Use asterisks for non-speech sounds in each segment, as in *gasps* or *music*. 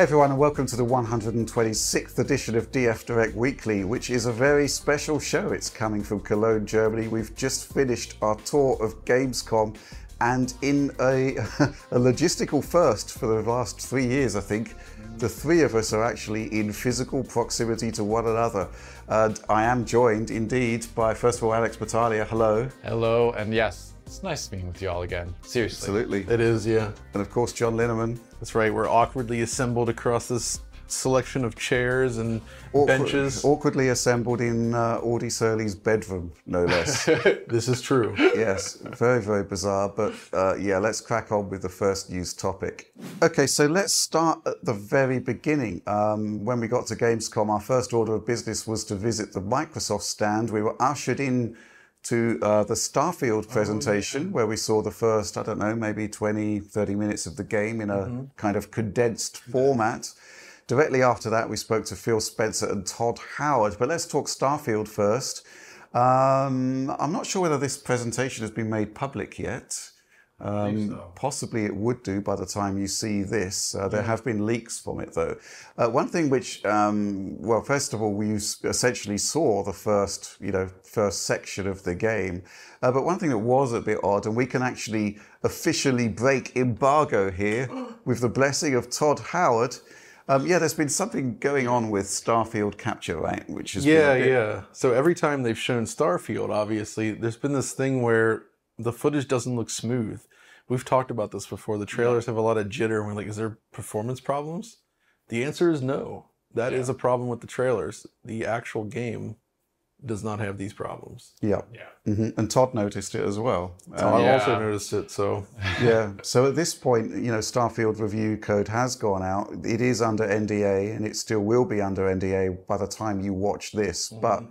Hey everyone, and welcome to the 126th edition of DF Direct Weekly, which is a very special show. It's coming from Cologne, Germany. We've just finished our tour of Gamescom, and in a, *laughs* a logistical first for the last three years, I think, the three of us are actually in physical proximity to one another. And I am joined, indeed, by first of all Alex Battaglia. Hello. Hello, and yes, it's nice being with you all again. Seriously. Absolutely. It is, yeah. And of course, John Linneman. That's right. We're awkwardly assembled across this selection of chairs and Awkward- benches. Awkwardly assembled in uh, Audie Surley's bedroom, no less. *laughs* This is true. yes, very, very bizarre. But uh, yeah, let's crack on with the first news topic. Okay, so let's start at the very beginning. Um, when we got to Gamescom, our first order of business was to visit the Microsoft stand. We were ushered in to uh, the Starfield presentation where we saw the first, I don't know, maybe 20, 30 minutes of the game in a kind of condensed format. Directly after that, we spoke to Phil Spencer and Todd Howard. But let's talk Starfield first. Um, I'm not sure whether this presentation has been made public yet. Um, Possibly it would do by the time you see this. Uh, there have been leaks from it, though. Uh, one thing which, um, well, first of all, we essentially saw the first, you know, first section of the game. Uh, but one thing that was a bit odd, and we can actually officially break embargo here *gasps* with the blessing of Todd Howard. Um, yeah, there's been something going on with Starfield capture, right? Which is Yeah, yeah. So every time they've shown Starfield, obviously, there's been this thing where the footage doesn't look smooth. We've talked about this before. The trailers have a lot of jitter. And we're like, is there performance problems? The answer is no. That is a problem with the trailers. The actual game does not have these problems. Yeah. Yeah. hmm And Todd noticed it as well. Um, I Yeah. also noticed it. So *laughs* yeah. So at this point, you know, Starfield review code has gone out. It is under NDA and it still will be under NDA by the time you watch this. But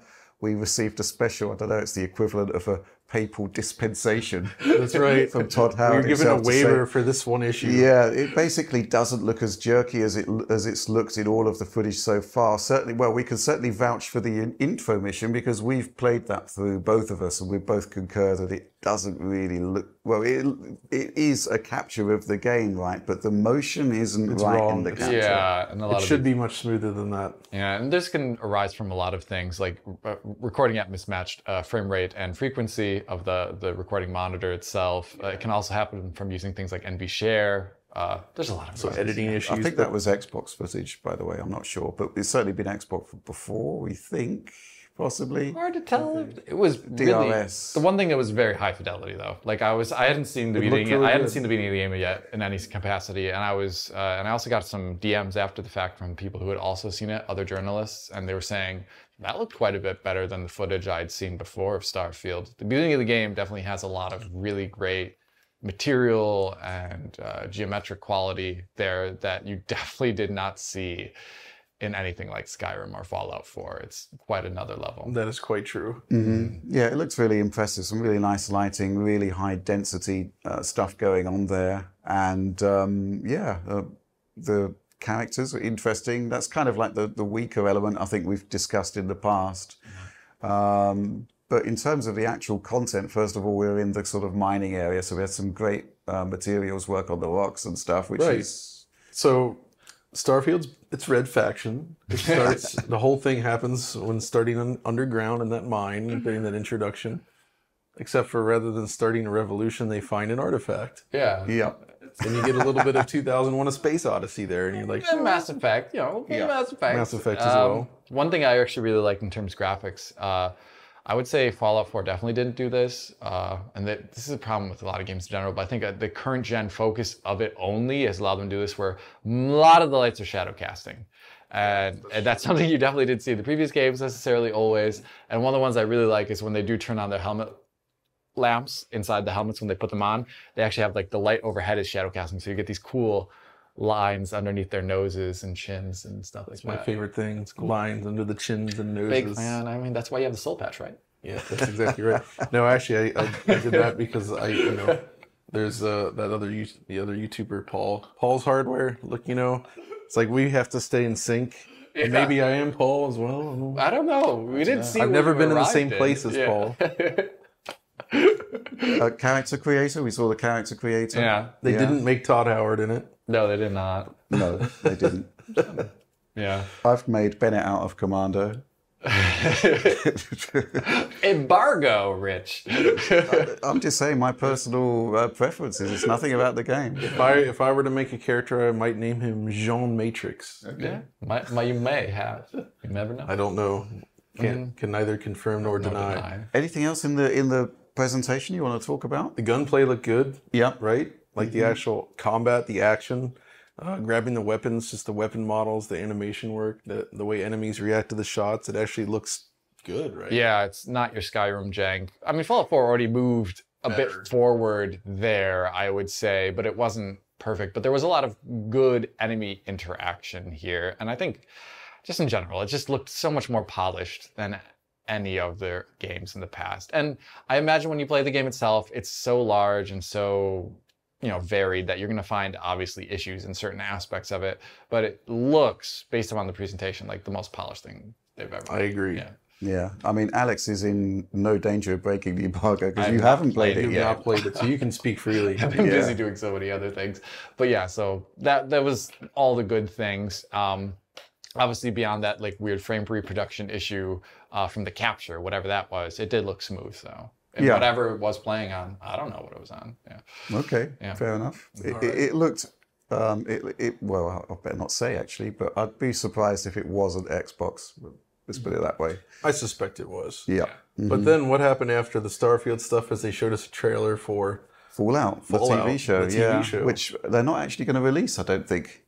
we received a special, I don't know, it's the equivalent of a papal dispensation that's right. from Todd we were Howard. given a to say- waiver for this one issue. Yeah, it basically doesn't look as jerky as it as it's looked in all of the footage so far. Certainly, well, we can certainly vouch for the in- intro mission because we've played that through both of us, and we both concur that it doesn't really look well. It it is a capture of the game, right? But the motion isn't right in the capture. Yeah, and a lot It of should be much smoother than that. Yeah, and this can arise from a lot of things like uh, recording at mismatched uh, frame rate and frequency of the, the recording monitor itself. Uh, it can also happen from using things like NV Share. Uh, there's a lot of So editing issues. I think that was Xbox footage, by the way. I'm not sure, but it's certainly been Xbox before. We think possibly. Hard to tell. It was really DRS. the one thing that was very high fidelity though. Like I was, I hadn't seen the It beginning. really I hadn't good. seen the beginning of the game yet in any capacity, and I was, uh, and I also got some DMs after the fact from people who had also seen it, other journalists, and they were saying that looked quite a bit better than the footage I'd seen before of Starfield. The beginning of the game definitely has a lot of really great material and uh, geometric quality there that you *laughs* definitely did not see in anything like Skyrim or Fallout 4. It's quite another level. That is quite true. hmm Yeah, it looks really impressive. Some really nice lighting, really high density uh, stuff going on there, and um, yeah, uh, the characters are interesting. That's kind of like the the weaker element I think we've discussed in the past. Um, but in terms of the actual content, first of all, we're in the sort of mining area, so we had some great uh, materials work on the rocks and stuff, which Right. is So, Starfield's it's Red Faction. It *laughs* starts. the whole thing happens when starting un, underground in that mine, and getting that introduction. Except for rather than starting a revolution, they find an artifact, Yeah. yeah. and you get a little bit of 2001: A Space Odyssey there, and you're like, Mass Effect, you know, Yeah. Mass Effect. Mass Effect as well. One thing I actually really liked in terms of graphics, uh, I would say Fallout 4 definitely didn't do this, uh, and that this is a problem with a lot of games in general. But I think uh, the current gen focus of it only has allowed them to do this, where a lot of the lights are shadow casting. And, and that's *laughs* something you definitely did see in the previous games necessarily always. And one of the ones I really like is when they do turn on their helmet lamps inside the helmets when they put them on. They actually have like the light overhead is shadow casting, so you get these cool lines underneath their noses and chins and stuff like my that. My favorite thing. It's lines under the chins and noses. Big fan. I mean, that's why you have the soul patch, right? Yeah, that's exactly right. No, actually, I, I, I did that because I, you know, there's uh, that other you- the other YouTuber Paul Paul's Hardware. Look, you know, it's like we have to stay in sync. And maybe I am Paul as well. I don't know. I don't know. We didn't see. I've never been in the same place as Paul. *laughs* Uh, character creator. We saw the character creator. yeah. They Yeah. didn't make Todd Howard in it. No, they did not. No, they didn't. Yeah. I've made Bennett out of Commando. *laughs* Embargo, Rich. I'm just saying my personal uh, preferences. It's nothing about the game. If I if I were to make a character, I might name him John Matrix. yeah. My, my, you may have. You never know. I don't know. Can can neither confirm nor deny. Deny. Anything else in the in the presentation you want to talk about? The gunplay looked good, Yeah. right? Like the actual combat, the action, uh, grabbing the weapons, just the weapon models, the animation work, the the way enemies react to the shots. It actually looks good, right? Yeah, it's not your Skyrim jank. I mean, Fallout 4 already moved a Better. bit forward there, I would say, but it wasn't perfect. But there was a lot of good enemy interaction here. And I think, just in general, it just looked so much more polished than any of their games in the past. And I imagine when you play the game itself, it's so large and so you know varied that you're going to find obviously issues in certain aspects of it but it looks based upon the presentation like the most polished thing they've ever I agree. Yeah. Yeah. I mean, Alex is in no danger of breaking the embargo because you haven't played played it You've yet. not played it, so you can speak freely. *laughs* I've been Yeah. busy doing so many other things. But yeah, so that that was all the good things. Um, obviously, beyond that like weird frame reproduction issue uh, from the capture, whatever that was, it did look smooth. though. and Yeah. whatever it was playing on, I don't know what it was on. Yeah, Okay, Yeah. fair enough. It, it, it looked, um, it, it, well, I better not say actually, but I'd be surprised if it wasn't Xbox. Let's put it that way. I suspect it was. Yeah. But then what happened after the Starfield stuff is they showed us a trailer for Fallout, the TV show, the TV yeah, show. which they're not actually going to release, I don't think.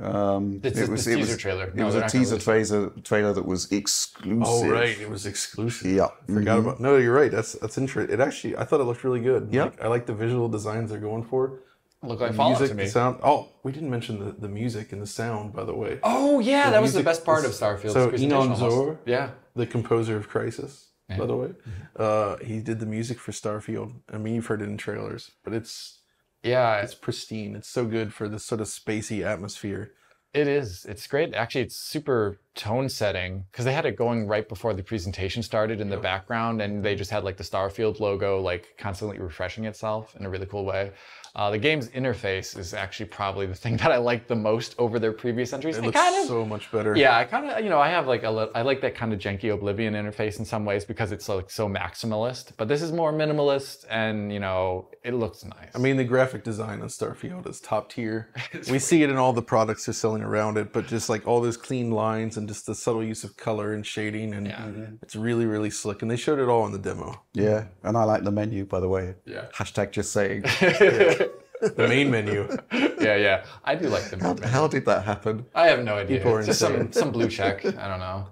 Um, It's a- it's a teaser trailer. It was they're a not gonna teaser trailer, trailer that was exclusive. Oh right, it was exclusive. Yeah. Forgot about. No, you're right. That's that's interesting. It actually, I thought it looked really good. Yeah. Like, I like the visual designs they're going for. looked like The Fallout music, to me. the sound. Oh, we didn't mention the, the music and the sound, by the way. Oh yeah, that was the best part of is- Starfield. so Inon Zur? Yeah. The composer of Crysis, by the way, Mm-hmm. uh, he did the music for Starfield. I mean, you've heard it in trailers, but it's Yeah, it's pristine. It's so good for this sort of spacey atmosphere. It is. It's great. Actually, it's super tone setting because they had it going right before the presentation started in the background, and they just had like the Starfield logo like constantly refreshing itself in a really cool way. Uh, the game's interface is actually probably the thing *laughs* that I like the most over their previous entries. It I looks kind of, so much better. yeah, I kind of, you know, I have like a, li- I like that kind of janky Oblivion interface in some ways because it's like so maximalist. But this is more minimalist, and you know, it looks nice. I mean, the graphic design on Starfield is top tier. *laughs* we see it in all the products they're selling around it, but just like all those clean lines and just the subtle use of color and shading, and Yeah. it's really, really slick. And they showed it all in the demo. Yeah, and I like the menu, by the way. Yeah. Hashtag just saying. *laughs* The main menu. *laughs* yeah, yeah, I do like the. main How, how did that happen? I have no idea. People are It's just some, some blue check. I don't know.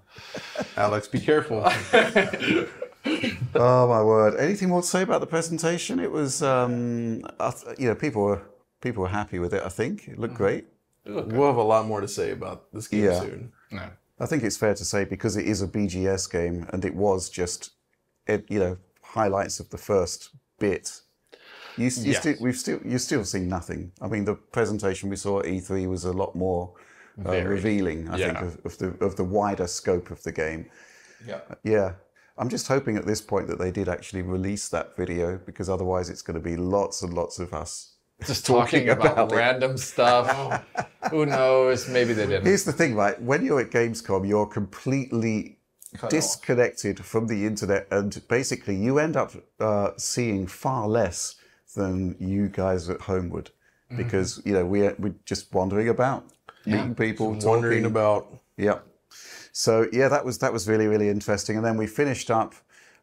Alex, be careful. *laughs* Oh my word! Anything more to say about the presentation? It was, um, you know, people were people were happy with it. I think it looked great. We'll have a lot more to say about this game Yeah. soon. No. I think it's fair to say because it is a BGS game and it was just, it, you know, highlights of the first bit. You, you Yes. still, we've still, you still seen nothing. I mean, the presentation we saw at E3 was a lot more uh, revealing. I think of, of the of the wider scope of the game. Yeah. Yeah. I'm just hoping at this point that they did actually release that video because otherwise it's going to be lots and lots of us. Just Talking talking, about, about random stuff. Who knows? Maybe they didn't. Here's the thing, right? When you're at Gamescom, you're completely disconnected from the internet, and basically you end up uh, seeing far less than you guys at home would, Mm-hmm. because you know we're we're just wandering about, meeting people, Wondering talking. about Yeah. So yeah, that was that was really really interesting. And then we finished up.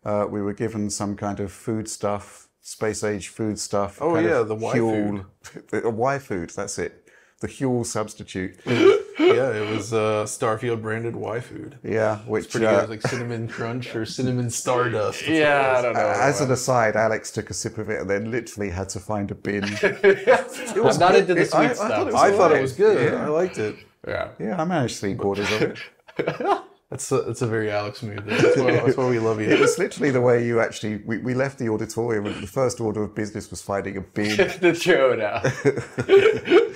Uh, we were given some kind of food stuff, space age food stuff. Oh, yeah, the Y Huel- *laughs* the Yfood. That's it. The Huel substitute. *laughs* yeah, it was uh, Starfield branded Yfood. Yeah, which Pretty uh, good, like cinnamon crunch or cinnamon stardust. That's yeah, I don't know. As an aside, Alex took a sip of it and then literally had to find a bin. *laughs* I'm not into the It- I- sweet I thought stuff. it was was. I thought it was good. Yeah. I liked it. yeah. yeah, I managed three quarters of it. *laughs* That's a, that's a very Alex move. That's why, that's why we love you. It was literally the way you actually. We, we left the auditorium and the first order of business was finding a bin. *laughs* the now.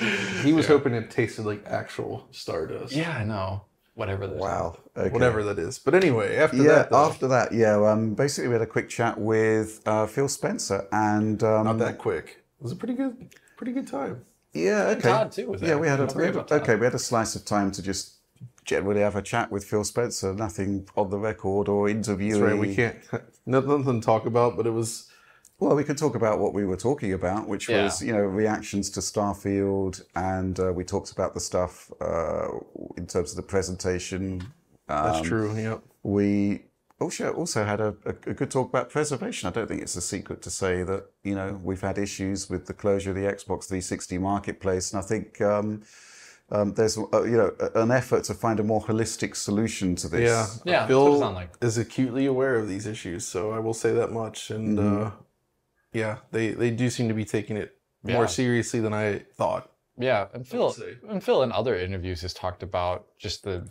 *laughs* He was hoping it tasted like actual stardust. Yeah, I know. Whatever. that is. Wow. Okay. Whatever that is. But anyway, after Yeah, that, though, after that, yeah. Um, basically, we had a quick chat with uh, Phil Spencer, and um, not that quick. It was a pretty good, pretty good time. Yeah, okay. Todd, too, was Yeah, we had a, we had forget a about Todd. okay. We had a slice of time to just generally have a chat with Phil Spencer. Nothing on the record or interview. Right. We can't nothing to talk about, but it was Well, we could talk about what we were talking about, which Yeah. was you know reactions to Starfield, and uh, we talked about the stuff uh, in terms of the presentation. that's Um, true. Yep. We also also had a, a, a good talk about preservation. I don't think it's a secret to say that you know we've had issues with the closure of the Xbox 360 marketplace, and I think. Um, um, there's, uh, you know, an effort to find a more holistic solution to this. Yeah. Yeah, that's Phil what it sound like. is acutely aware of these issues, so I will say that much. And Mm-hmm. uh, yeah, they they do seem to be taking it Yeah. more seriously than I thought. Yeah, and Phil and Phil in other interviews has talked about just the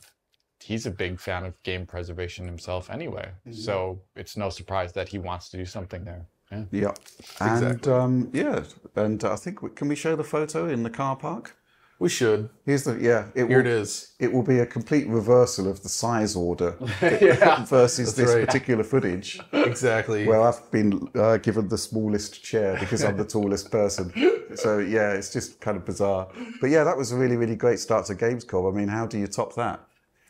he's a big fan of game preservation himself anyway. Mm-hmm. So it's no surprise that he wants to do something there. Yeah. Yeah, and Exactly. um, yeah, and I think we, can we show the photo in the car park? We should. Here's the yeah. It Here will, it is. It will be a complete reversal of the size order *laughs* yeah. *laughs* versus this right. particular footage. Exactly. Well, I've been uh, given the smallest chair because I'm the *laughs* tallest person. So yeah, it's just kind of bizarre. But yeah, that was a really, really great start to Gamescom. I mean, how do you top that?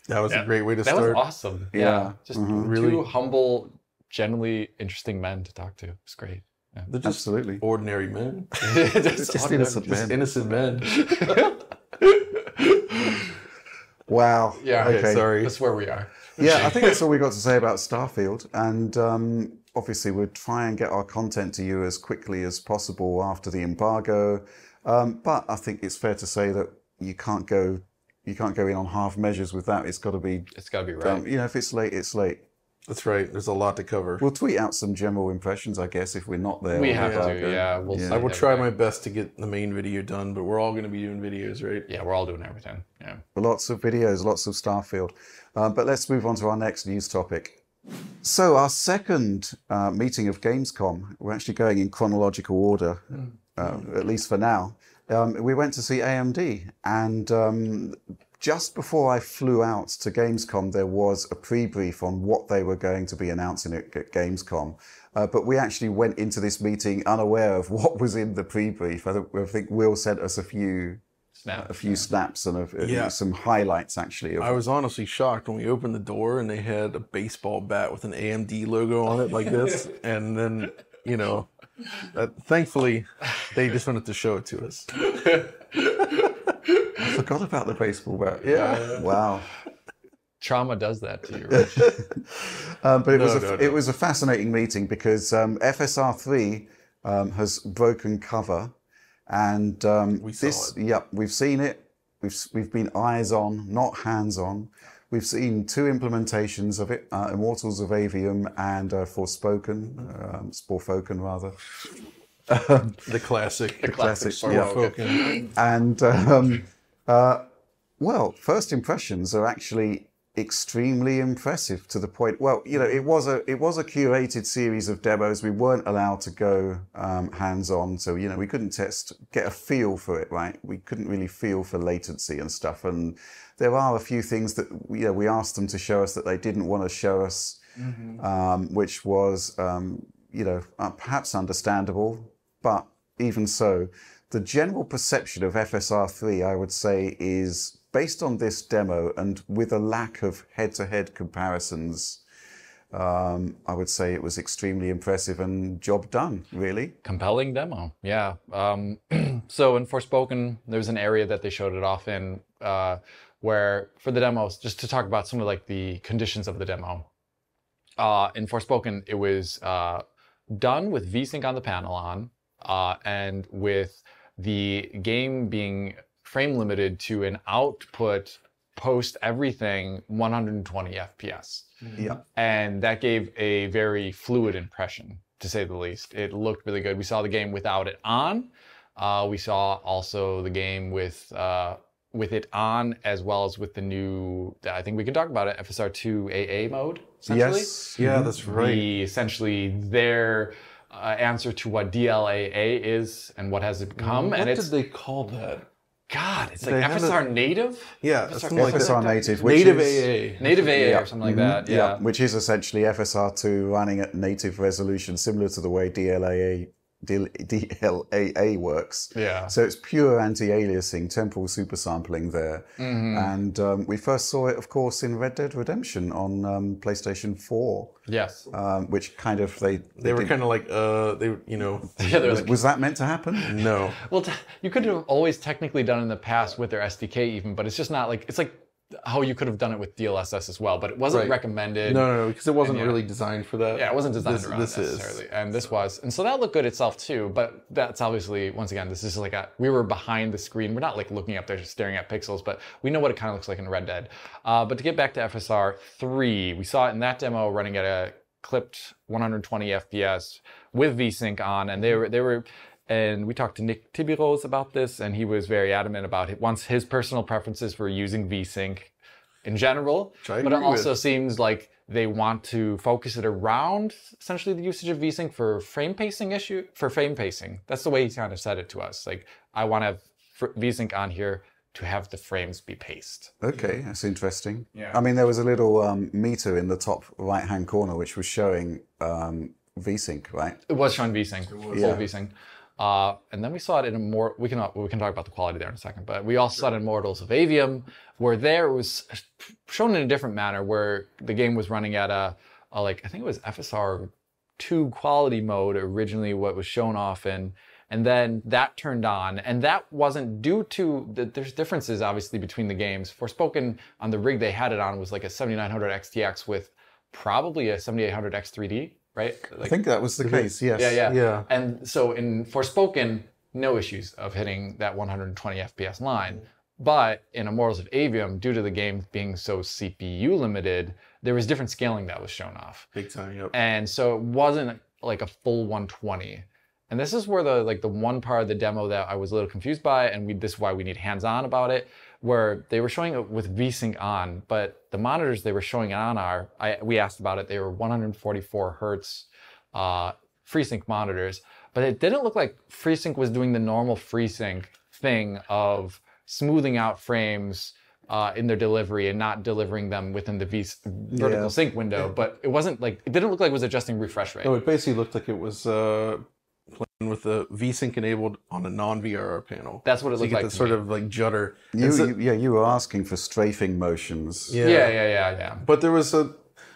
that was a great way to start. That was awesome. Yeah. Yeah, Just Really- two humble, generally interesting men to talk to. It's great. Yeah. They're just Absolutely. ordinary men. just Just ordinary- innocent Just men. innocent men. Wow. Yeah, Okay, sorry. That's where we are. yeah, I think that's all we got to say about Starfield. And um, obviously, we'll try and get our content to you as quickly as possible after the embargo. Um, but I think it's fair to say that you can't go you can't go in on half measures with that. It's got to be It's got to be right. done. You know, if it's late, it's late. That's right. There's a lot to cover. We'll tweet out some general impressions, I guess, if we're not there. we have to. Yeah. We'll Yeah. I will try my best to get the main video done, but we're all going to be doing videos, right? Yeah, we're all doing everything. Yeah. Lots of videos, lots of Starfield. Um, but let's move on to our next news topic. So, our second uh, meeting of Gamescom, we're actually going in chronological order, uh, at least for now. Um, we went to see AMD, and um, just before I flew out to Gamescom, there was a pre brief on what they were going to be announcing at at Gamescom. Uh, but we actually went into this meeting unaware of *laughs* what was in the pre brief. I, think- I think Will sent us a few Snap. a few snaps and a, Yeah. some highlights actually. Of, I was honestly shocked when we opened the door and they had a baseball bat with an AMD logo on it like this. *laughs* and then, you know, uh, thankfully they just wanted to show it to us. *laughs* I forgot about the baseball bat. Yeah. Wow. Trauma does that to you. Rich. *laughs* Um, but it was a, no, no. it was a fascinating meeting because um, FSR three um, has broken cover, and um, We saw this. Yep, we've seen it. We've we've been eyes on, not hands on. We've seen two implementations of it: uh, Immortals of Aveum and uh, Forspoken, um, Sporfoken rather. *laughs* The classic. The classic, Star yeah. And um, uh, well, first impressions are actually extremely impressive to the point. Well, you know, it was a it was a curated series of demos. We weren't allowed to go um, hands on, so you know, we couldn't test get a feel for it. Right, we couldn't really feel for latency and stuff. And there are a few things that you know we asked them to show us that they didn't want to show us, um, which was um, you know uh, perhaps understandable, but even so, the general perception of FSR3, I would say, is based on this demo and with a lack of head to head comparisons. Um, I would say it was extremely impressive and job done, really. compelling demo. Yeah. Um, *clears throat* so in Forspoken, there's an area that they showed it off in uh, where for the demos, just to talk about some of like the conditions of the demo. Uh, in Forspoken, it was uh, done with VSync on the panel on, uh, and with the game being frame limited to an output post everything 120 FPS Yeah. and that gave a very fluid impression to say the least. It looked really good. We saw the game without it on. Uh, we saw also the game with uh, with it on as well as with the new i think we can talk about it fsr2 aa mode essentially. Yes. Yeah, that's right. the essentially their uh, answer to what DLAA is and what has it become, what and did it's they call that? God, it's they like had FSR native, Yeah, FSR something like FSR that. native, which Native is, AA. native AA Yeah. or something like that. Yeah. which is essentially FSR2 running at native resolution, similar to the way DLAA DLAA works. Yeah. So it's pure anti-aliasing, temporal supersampling there. Mm-hmm. And um, we first saw it, of course, in Red Dead Redemption on um, PlayStation 4, Yes. um, which kind of they, They were kind of like, uh, they, you know, *laughs* yeah, was was that meant to happen? no. *laughs* Well, t- you could have always technically done in the past with their SDK, even, but it's just not like it's like how you could have done it with DLSS as well, but it wasn't Right. recommended. No, no, no, because it wasn't really designed for that. Yeah, it wasn't designed This- around this it is. necessarily, and this was, and so that looked good itself too. But that's obviously, once again, this is like a we were behind the screen. We're not like looking up there, just staring at pixels, but we know what it kind of looks like in Red Dead. Uh, but to get back to FSR three, we saw it in that demo running at a clipped 120 FPS with VSync on, and they were they were. And we talked to Nick Thibieroz about this, and he was very adamant about it. Once his personal preferences for using VSync in general, but it agree with. also seems like they want to focus it around essentially the usage of VSync for frame pacing issue for frame pacing. That's the way he kind of said it to us. Like I want to have VSync on here to have the frames be paced. Okay, that's interesting. Yeah. I mean, there was a little um, meter in the top right-hand corner which was showing um, VSync, right? It was showing VSync, full Yeah. VSync. Uh, and then we saw it in a more. We can we can talk about the quality there in a second. But we also saw it in Mortals of Aveum, where there it was shown in a different manner, where the game was running at a, a like I think it was FSR two quality mode originally. What was shown off in. And then that turned on, and that wasn't due to the, there's differences obviously between the games. Forspoken on the rig they had it on was like a 7900 XTX with probably a 7800 X3D, right? Like, I think that was the case. Yes. yeah, yeah, Yeah. And so in Forspoken, no issues of hitting that 120 FPS line. But in Immortals of Aveum, due to the game being so CPU limited, there was different scaling that was shown off. Big time, yep. And so it wasn't like a full 120. And this is where the like the one part of the demo that I was a little confused by, and we, this is why we need hands-on about it, where they were showing it with VSync on, but the monitors they were showing it on are, I, we asked about it, they were 144 hertz uh, FreeSync monitors, but it didn't look like FreeSync was doing the normal FreeSync thing of smoothing out frames uh, in their delivery and not delivering them within the v- vertical Yeah. sync window. But it wasn't like it didn't look like it was adjusting refresh rate. No, it basically looked like it was uh, with the VSync enabled on a non-VRR panel. That's what it so you looked get like the sort me. of like judder. You, And so- you, yeah, you were asking for strafing motions. yeah. yeah, yeah, yeah, yeah. But there was a,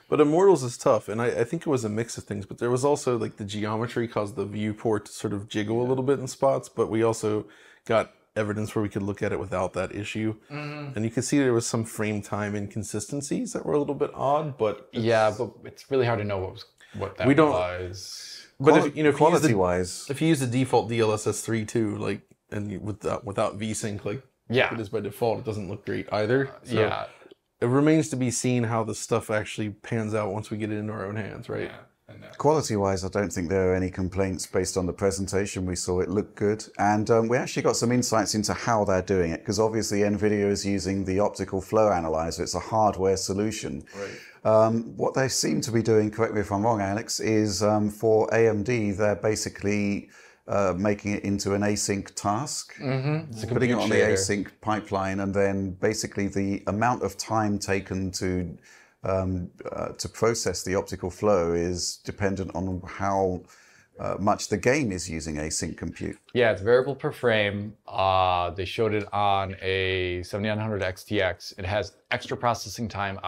but Immortals is tough, and I, I think it was a mix of things. But there was also like the geometry caused the viewport to sort of jiggle a little bit in spots. But we also got evidence where we could look at it without that issue, Mm-hmm. and you could see there was some frame time inconsistencies that were a little bit odd. But Yeah, but it's really hard to know what was what that We don't- was. But Quali- if you know if you quality the, wise, if you use the default DLSS three too, like and you, without without VSync like Yeah, it is by default, it doesn't look great either. So yeah, it remains to be seen how the stuff actually pans out once we get it into our own hands, right? yeah. Quality wise, I don't think there are any complaints based on the presentation we saw. It looked good. And um, we actually got some insights into how they're doing it because obviously NVIDIA is using the optical flow analyzer. It's a hardware solution. Right. Um, what they seem to be doing, correct me if I'm wrong, Alex, is um, for AMD, they're basically uh, making it into an async task, Mm-hmm. Putting it on the shader. async pipeline, and then basically the amount of time taken to um, uh, to process the optical flow is dependent on how uh, much the game is using async compute. Yeah, it's variable per frame. Uh, they showed it on a 7900 XTX. It has extra processing time,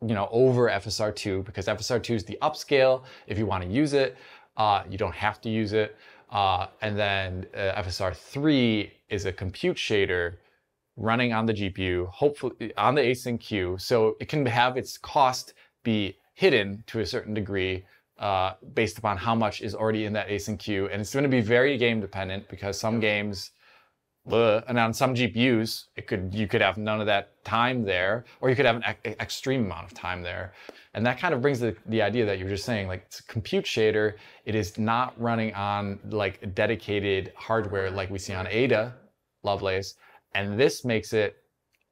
you know, over FSR2 because FSR2 is the upscale. If you want to use it, uh, you don't have to use it. Uh, and then uh, FSR3 is a compute shader running on the GPU, hopefully on the async queue, so it can have its cost be hidden to a certain degree uh, based upon how much is already in that async queue, and it's going to be very game dependent because some games, bleh, and on some GPUs, it could you could have none of that time there, or you could have an ex- extreme amount of time there, and that kind of brings the, the idea that you were just saying, like it's a compute shader, it is not running on like dedicated hardware like we see on Ada, Lovelace, and this makes it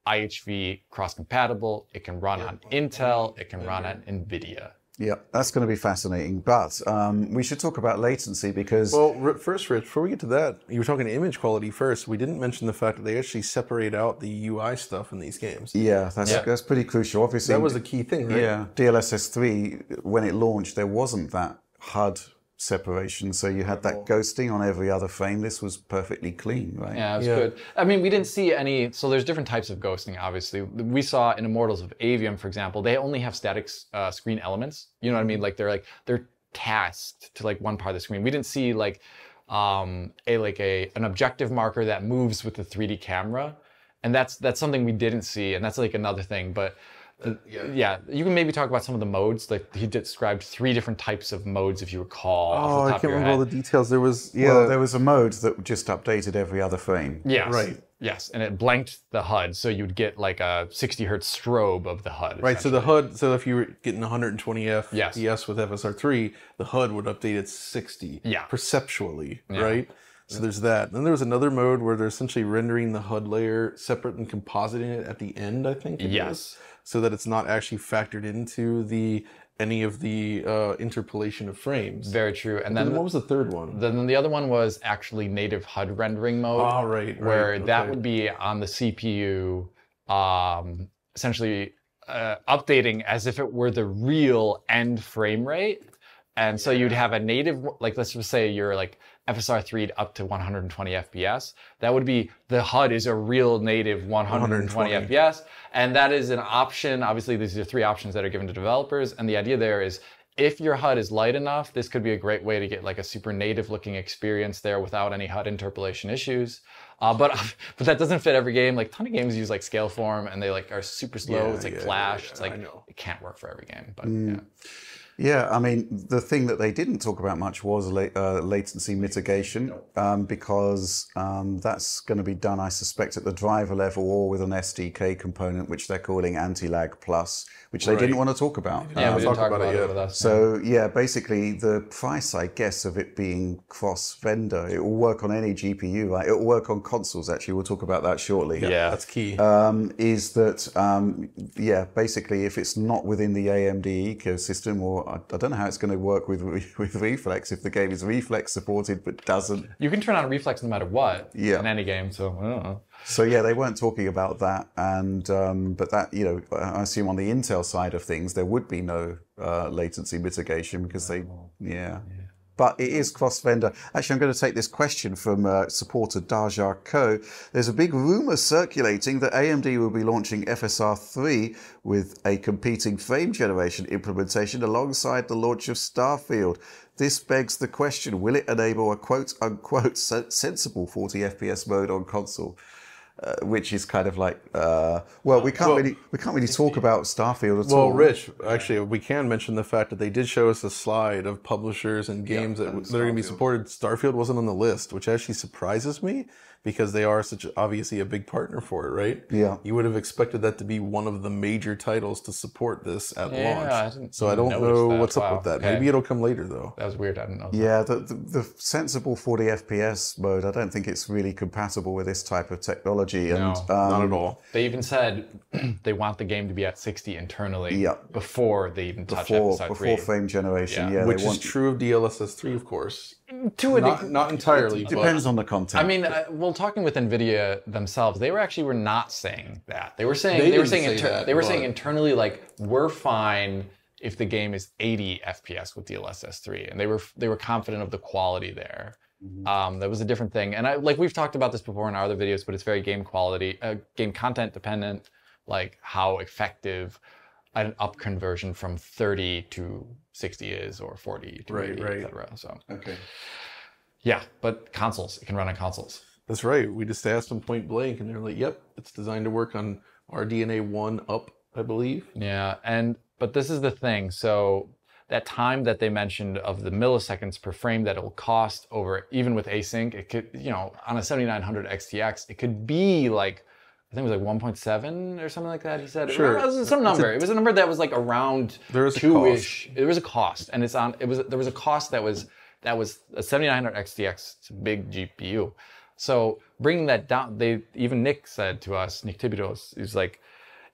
IHV cross compatible. It can run on Intel, it can run on NVIDIA. Yeah, that's going to be fascinating. But um, we should talk about latency because Well, r- first, Rich, before we get to that, you were talking image quality first. We didn't mention the fact that they actually separate out the UI stuff in these games. yeah, that's Yeah. that's pretty crucial. Obviously, That was a key thing, right? Yeah, DLSS 3, when it launched, there wasn't that HUD separation, so you had that ghosting on every other frame. This was perfectly clean, right? Yeah, it was Yeah. good. I mean, we didn't see any. So there's different types of ghosting. Obviously, we saw in Immortals of Aveum, for example, they only have static uh, screen elements. You know what I mean? Like they're like they're tasked to like one part of the screen. We didn't see like um, a like a an objective marker that moves with the 3D camera, and that's that's something we didn't see, and that's like another thing. But uh, yeah. you can maybe talk about some of the modes. Like he described three different types of modes, if you recall. off Oh, the I top of can't your remember all the details. There was Yeah, well, there was a mode that just updated every other frame. Yes. Right. Yes, and it blanked the HUD, so you'd get like a 60 hertz strobe of the HUD. Right, so the HUD, so if you were getting 120 Yes. FPS with FSR3, the HUD would update at 60 Yeah. perceptually, right? So there's that. Then there was another mode where they're essentially rendering the HUD layer separate and compositing it at the end, I think. it is, Yes. So that it's not actually factored into the any of the uh, interpolation of frames. Very true. And then then what was the third one? then the other one was actually native HUD rendering mode. Oh, right, right, Where that okay. would be on the CPU, um, essentially uh, updating as if it were the real end frame rate. And so you'd have a native, like let's just say you're like FSR3 up to 120 FPS. That would be the HUD is a real native 120, 120. FPS. And that is an option. Obviously, these are three options that are given to developers. And the idea there is if your HUD is light enough, this could be a great way to get like a super native looking experience there without any HUD interpolation issues. Uh, but *laughs* but that doesn't fit every game. Like a ton of games use like Scaleform and they like are super slow. Yeah, it's like yeah, Flash. yeah, it's like it can't work for every game. But yeah. Yeah, I mean, the thing that they didn't talk about much was la- uh, latency mitigation um, because um, that's going to be done, I suspect, at the driver level or with an SDK component, which they're calling Anti-Lag Plus, which they didn't want to talk about. Yeah, Um, we didn't talk talk about about, it it with us. So yeah, basically the price, I guess, of it being cross-vendor, it will work on any GPU, right? It will work on consoles. Actually, we'll talk about that shortly. yeah. That's key. Um, is that um, yeah? Basically, if it's not within the AMD ecosystem, or I, I don't know how it's going to work with with Reflex if the game is Reflex supported but doesn't. You can turn on reflex no matter what Yeah. in any game. So I don't know. So yeah, they weren't talking about that, and um, but that you know, I assume on the Intel side of things, there would be no uh, latency mitigation because they, yeah. But it is cross-vendor. Actually, I'm going to take this question from uh, supporter Dajar Co. There's a big rumor circulating that AMD will be launching FSR3 with a competing frame generation implementation alongside the launch of Starfield. This begs the question: Will it enable a quote-unquote sensible 40 FPS mode on console? Uh, which is kind of like, uh, well, we can't Well- really we can't really talk about Starfield at Well, all. Rich, actually, we can mention the fact that they did show us a slide of publishers and games that, and that are going to be supported. Starfield wasn't on the list, which actually surprises me because they are such obviously a big partner for it, right? Yeah. You would have expected that to be one of the major titles to support this at Yeah, launch. I didn't so I don't know that. what's up with that. okay. Maybe it'll come later though. That was weird. I didn't know. Yeah, the, the the sensible 40 FPS mode. I don't think it's really compatible with this type of technology. And No, um, Not at all. They even said *clears throat* they want the game to be at 60 internally Yeah. before they even touch before FSR3. before frame generation. Yeah. Yeah, Which they is want. true of DLSS 3, of course. To a Not, not entirely, but Depends on the content. I mean, uh, well, talking with Nvidia themselves, they were actually were not saying that. They were saying They they, were saying say inter- that, they were but- saying internally like we're fine if the game is 80 FPS with DLSS 3, and they were they were confident of the quality there. Mm-hmm. Um, that was a different thing, and I like we've talked about this before in our other videos, but it's very game quality, uh, game content dependent, like how effective an up conversion from 30 to 60 is, or 40 to Right, 80, right. et cetera. So okay. yeah, but consoles, it can run on consoles. That's right. We just asked them point blank, and they're like, "Yep, it's designed to work on RDNA one up, I believe." Yeah, and but this is the thing. So that time that they mentioned of the milliseconds per frame that it will cost over even with async, it could you know on a 7900 XTX, it could be like I think it was like 1.7 or something like that. He said Sure. it was some number. it was a number that was like around a two-ish. There was a cost, and it's on. It was there was a cost that was that was a 7900 XTX. It's a big GPU. So bringing that down, they even Nick said to us, Nick Thibieroz, he's like,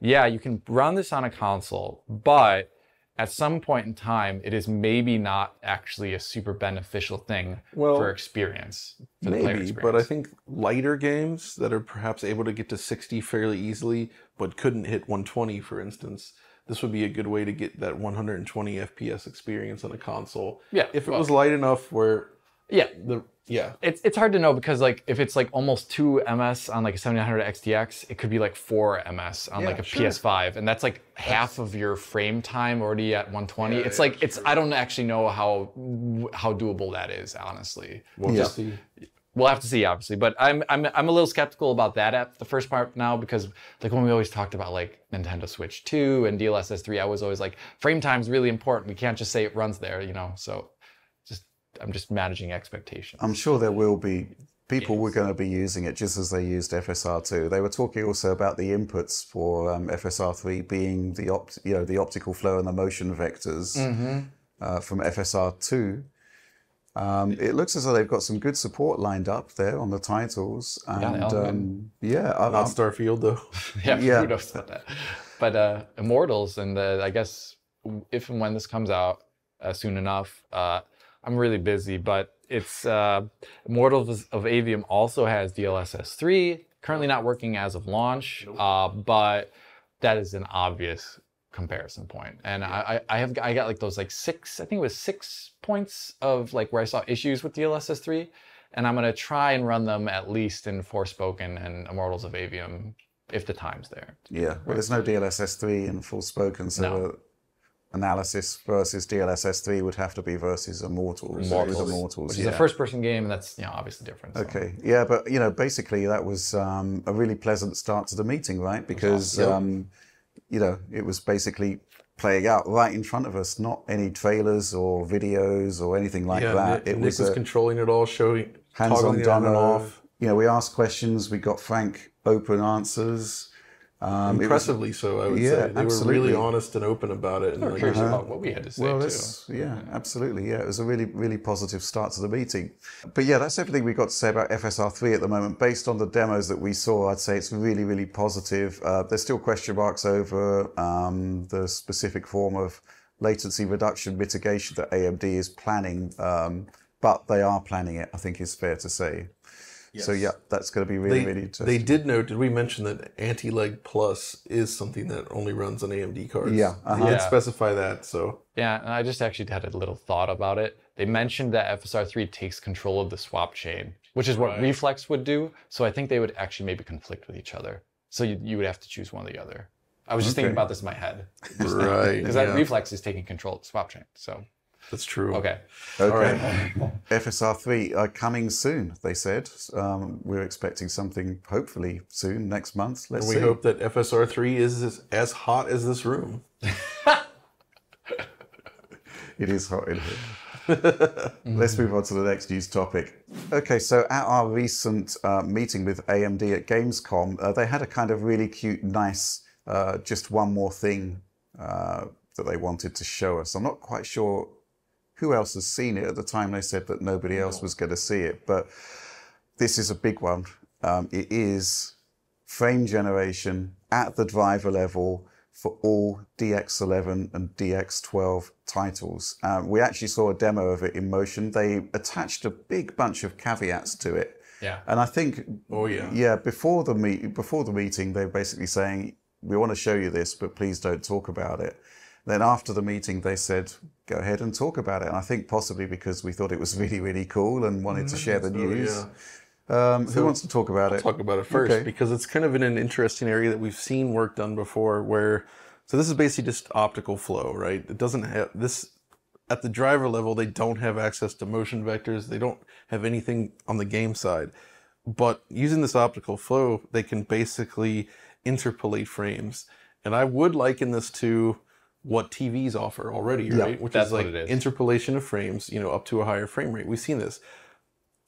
yeah, you can run this on a console, but at some point in time, it is maybe not actually a super beneficial thing Well, for experience. For the player Maybe, but I think lighter games that are perhaps able to get to 60 fairly easily, but couldn't hit 120, for instance, this would be a good way to get that 120 FPS experience on a console. Yeah, If it well- was light enough where Yeah, the yeah. it's it's hard to know because like if it's like almost two ms on like a 7900 XTX, it could be like four ms on like a sure. PS5, and that's like half of your frame time already at 120. it's yeah, like it's I don't actually know how how doable that is honestly. We'll Yeah. just see. We'll have to see, obviously, but I'm I'm I'm a little skeptical about that at the first part now because like when we always talked about like Nintendo Switch 2 and DLSS 3, I was always like frame time's really important. We can't just say it runs there, you know. So just I'm just managing expectations. I'm sure there will be people were going to be using it just as they used FSR2. They were talking also about the inputs for um, FSR3 being the opt, you know, the optical flow and the motion vectors uh, from FSR2. Um, it looks as though they've got some good support lined up there on the titles, and all do. um, yeah, I, Not I'm- Starfield though. yeah, *laughs* *laughs* Yeah. who knows about that? But uh, Immortals, and uh, I guess if and when this comes out uh, soon enough, uh, I'm really busy. But it's uh, Immortals of Aveum also has DLSS 3, currently not working as of launch, uh, but that is an obvious comparison point. And I, I I have I got like those like six, I think it was six points of like where I saw issues with DLSS 3. And I'm gonna try and run them at least in Forspoken and Immortals of Aveum if the time's there. yeah. Well, there's no DLSS3 in Forspoken, so No. The analysis versus DLSS3 would have to be versus Immortals. Immortals, with Immortals, which is a first-person game, and that's you know obviously different. so. Okay, yeah, but you know, basically that was um, a really pleasant start to the meeting, right? Because Yep. um, you know it was basically playing out right in front of us, not any trailers or videos or anything like yeah, that. Nick, it Nick was was controlling it all, showing hands-on toggling it on and off. You know, we asked questions, we got frank, open answers. Um, it was- Impressively so, I would Yeah, say. They were really honest and open about it. And curious Uh-huh. about what we had to say Well, too. yeah, absolutely. Yeah, it was a really, really positive start to the meeting. But yeah, that's everything we've got to say about FSR3 at the moment. Based on the demos that we saw, I'd say it's really, really positive. Uh, there's still question marks over um, the specific form of latency reduction mitigation that AMD is planning, um, but they are planning it, I think is fair to say. So yeah, that's going to be really, they, really interesting. they did note, did we mention that Anti-Lag Plus is something that only runs on AMD cards? Yeah, They uh-huh. did Yeah. specify that, so Yeah, and I just actually had a little thought about it. They mentioned that FSR3 takes control of the swap chain, which is what Right. Reflex would do. So I think they would actually maybe conflict with each other. So you, you would have to choose one or the other. I was just thinking about this in my head. *laughs* right. Because yeah, that Reflex is taking control of the swap chain. So, that's true. okay. Okay. *laughs* FSR3 uh, coming soon, they said. Um, we're expecting something hopefully soon, next month. Let's And we see. hope that FSR3 is as, as hot as this room. *laughs* It is hot in here. *laughs* Let's move on to the next news topic. Okay, so at our recent uh, meeting with AMD at Gamescom, uh, they had a kind of really cute, nice, uh, just one more thing uh, that they wanted to show us. I'm not quite sure who else has seen it. At the time, they said that nobody else was going to see it, but this is a big one. Um, it is frame generation at the driver level for all DX11 and DX12 titles. Um, we actually saw a demo of it in motion. They attached a big bunch of caveats to it. Yeah. And I think, Oh, yeah. yeah, before the meet, before the meeting, they were basically saying, "We want to show you this, but please don't talk about it." Then after the meeting, they said, "Go ahead and talk about it." And I think possibly because we thought it was *laughs* really, really cool and wanted to share the So, news. yeah. Um, who wants to talk about it? talk about it first Okay. because it's kind of in an interesting area that we've seen work done before where so this is basically just optical flow right it doesn't have this at the driver level they don't have access to motion vectors they don't have anything on the game side but using this optical flow they can basically interpolate frames and i would liken this to what tvs offer already right which that's is what like it is. interpolation of frames you know up to a higher frame rate we've seen this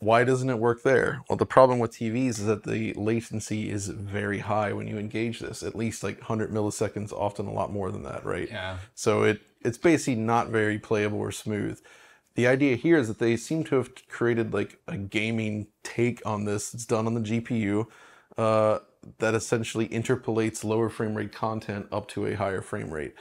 why doesn't it work there? Well, the problem with TVs is that the latency is very high when you engage this, at least like 100 milliseconds, often a lot more than that, right? Yeah. So it it's basically not very playable or smooth. The idea here is that they seem to have created like a gaming take on this. It's done on the GPU uh, that essentially interpolates lower frame rate content up to a higher frame rate.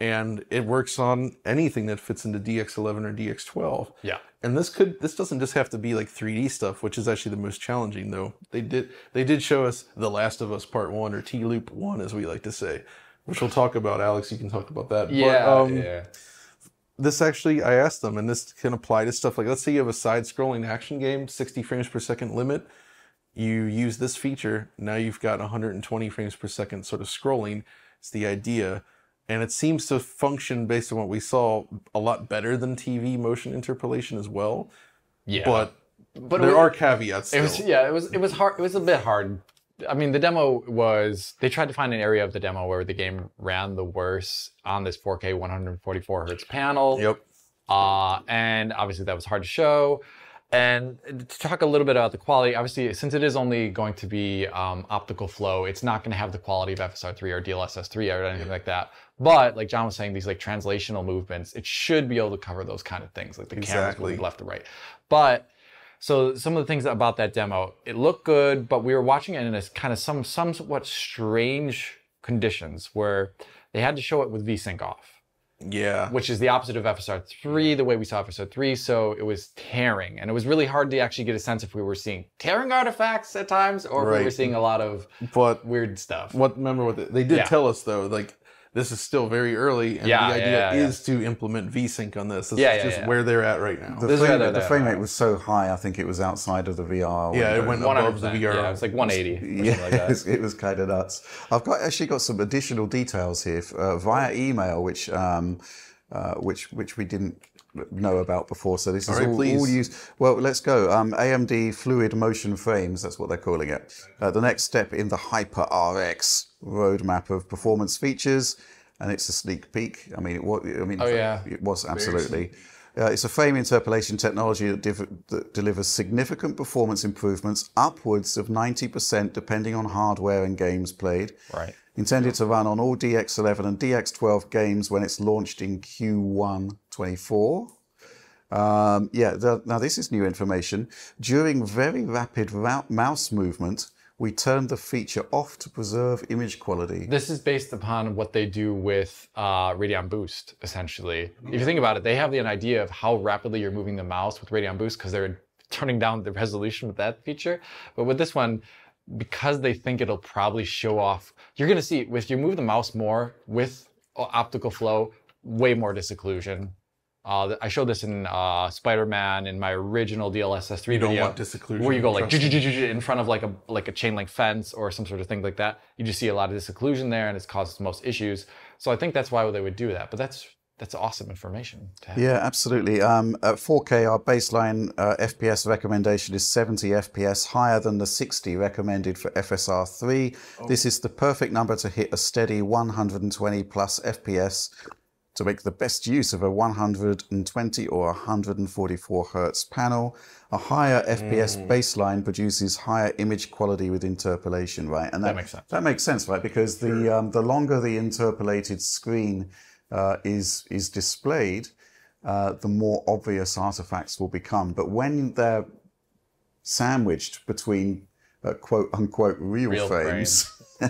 And it works on anything that fits into DX11 or DX12. Yeah. And this could this doesn't just have to be like 3D stuff, which is actually the most challenging though. They did they did show us The Last of Us Part 1 or T Loop 1 as we like to say. which we'll talk about. Alex, you can talk about that. Yeah, But, um, yeah. this actually I asked them, and this can apply to stuff like let's say you have a side-scrolling action game, 60 frames per second limit. You use this feature, now you've got 120 frames per second sort of scrolling. It's the idea, and it seems to function based on what we saw a lot better than TV motion interpolation as well. Yeah. But, but there it, are caveats. It Still. was yeah. It was it was hard. It was a bit hard. I mean, the demo was they tried to find an area of the demo where the game ran the worst on this 4K 144 hertz panel. Yep. Uh, and obviously that was hard to show. And to talk a little bit about the quality, obviously, since it is only going to be um, optical flow, it's not going to have the quality of FSR3 or DLSS3 or anything like that. But like John was saying, these like translational movements, it should be able to cover those kind of things, like the cameras Exactly. moving left to right. But so some of the things about that demo, it looked good, but we were watching it in a kind of some somewhat strange conditions where they had to show it with VSync off Yeah. which is the opposite of FSR3, the way we saw FSR3. So it was tearing, and it was really hard to actually get a sense if we were seeing tearing artifacts at times or if we were seeing a lot of But weird stuff. what remember what they, they did Yeah. tell us though, like this is still very early, and Yeah, the idea yeah, yeah. is to implement VSync on this. This Yeah, is yeah, just yeah. where they're at right now. The, This frame, the frame rate was so high, I think it was outside of the VR. Yeah, it went above the 100%, VR. Yeah, was like 180 Yeah, like *laughs* that. it was kind of nuts. I've got actually got some additional details here uh, via email, which um, uh, which which we didn't know about before. So this is All right, all, used. Well, let's go. Um, AMD Fluid Motion Frames. That's what they're calling it. Uh, the next step in the Hyper RX roadmap of performance features, and it's a sneak peek. I mean, it was. I mean, Oh, yeah. it was absolutely. Uh, it's a frame interpolation technology that, div- that delivers significant performance improvements, upwards of 90% depending on hardware and games played. Right. Intended to run on all DX11 and DX12 games when it's launched in Q1 24. Um, yeah, the, now this is new information. During very rapid mouse movement, we turned the feature off to preserve image quality. This is based upon what they do with uh, Radeon Boost, essentially. If you think about it, they have an idea of how rapidly you're moving the mouse with Radeon Boost because they're turning down the resolution with that feature. But with this one, because they think it'll probably show off, you're going to see if you move the mouse more with uh, optical flow, way more disocclusion. Uh, I showed this in uh, Spider-Man in my original DLSS 3 You don't want disocclusion, where you go like in front of like a like a chain link fence or some sort of thing like that. You just see a lot of disocclusion there, and it's caused most issues. So I think that's why they would do that. But that's that's awesome information to have. Yeah, absolutely. Um, at 4K, our baseline uh, FPS recommendation is 70 FPS, higher than the 60 recommended for FSR3. This is the perfect number to hit a steady 120 plus FPS to make the best use of a 120 or 144 hertz panel. A higher FPS baseline produces higher image quality with interpolation, right? And That makes sense. That makes sense, right? Because the um, the longer the interpolated screen uh, is is displayed, uh, the more obvious artifacts will become. But when they're sandwiched between uh, quote unquote real, Real frames, *laughs*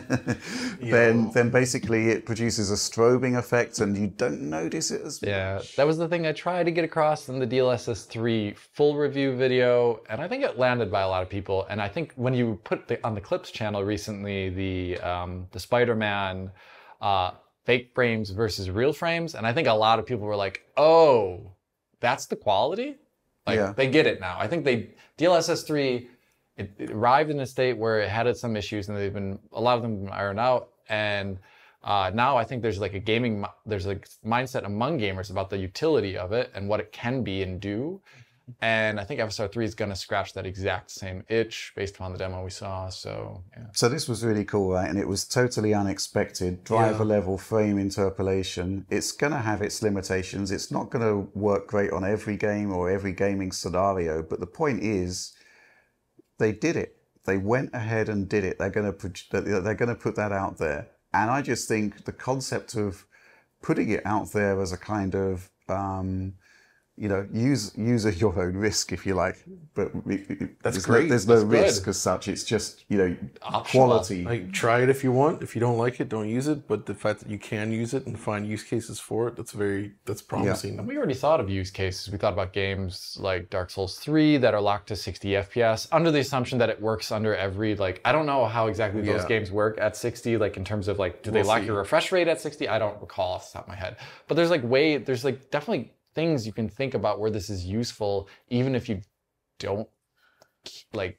then then basically it produces a strobing effect, and you don't notice it as Yeah, that was the thing I tried to get across in the DLSS 3 full review video, and I think it landed by a lot of people. And I think when you put the, on the Clips channel recently the um, the Spider-Man uh, fake frames versus real frames, and I think a lot of people were like, "Oh, that's the quality." Like Yeah. they get it now. I think they DLSS 3 it, it arrived in a state where it had some issues, and they've been a lot of them have been ironed out, and uh, now I think there's like a gaming, there's like mindset among gamers about the utility of it and what it can be and do. And I think FSR3 is going to scratch that exact same itch based upon the demo we saw. So yeah, So this was really cool, right? And it was totally unexpected. Driver level frame interpolation. It's going to have its limitations. It's not going to work great on every game or every gaming scenario. But the point is, they did it. They went ahead and did it. They're going to they're going to put that out there. And I just think the concept of putting it out there as a kind of um, you know, use use at your own risk if you like. But it- it- That's there's great. No, there's no That's good. risk as such. It's just you know Optional. quality. Like try it if you want. If you don't like it, don't use it. But the fact that you can use it and find use cases for it, that's very that's promising. And we already thought of use cases. We thought about games like Dark Souls 3 that are locked to 60 FPS under the assumption that it works under every like I don't know how exactly those Yeah. games work at 60 like in terms of like do they We'll lock see. your refresh rate at 60? I don't recall off the top of my head. But there's like way there's like definitely things you can think about where this is useful even if you don't like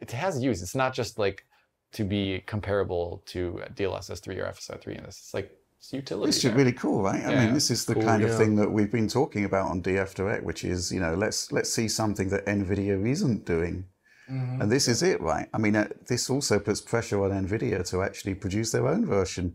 it has use. It's not just like to be comparable to DLSS 3 or FSR 3 in this. It's like it's utility. This is there. really cool, right? I Yeah. mean, this is the Cool, kind of yeah. thing that we've been talking about on DF Direct, which is, you know, let's let's see something that Nvidia isn't doing, Mm-hmm. and this is it, right? I mean, uh, this also puts pressure on Nvidia to actually produce their own version,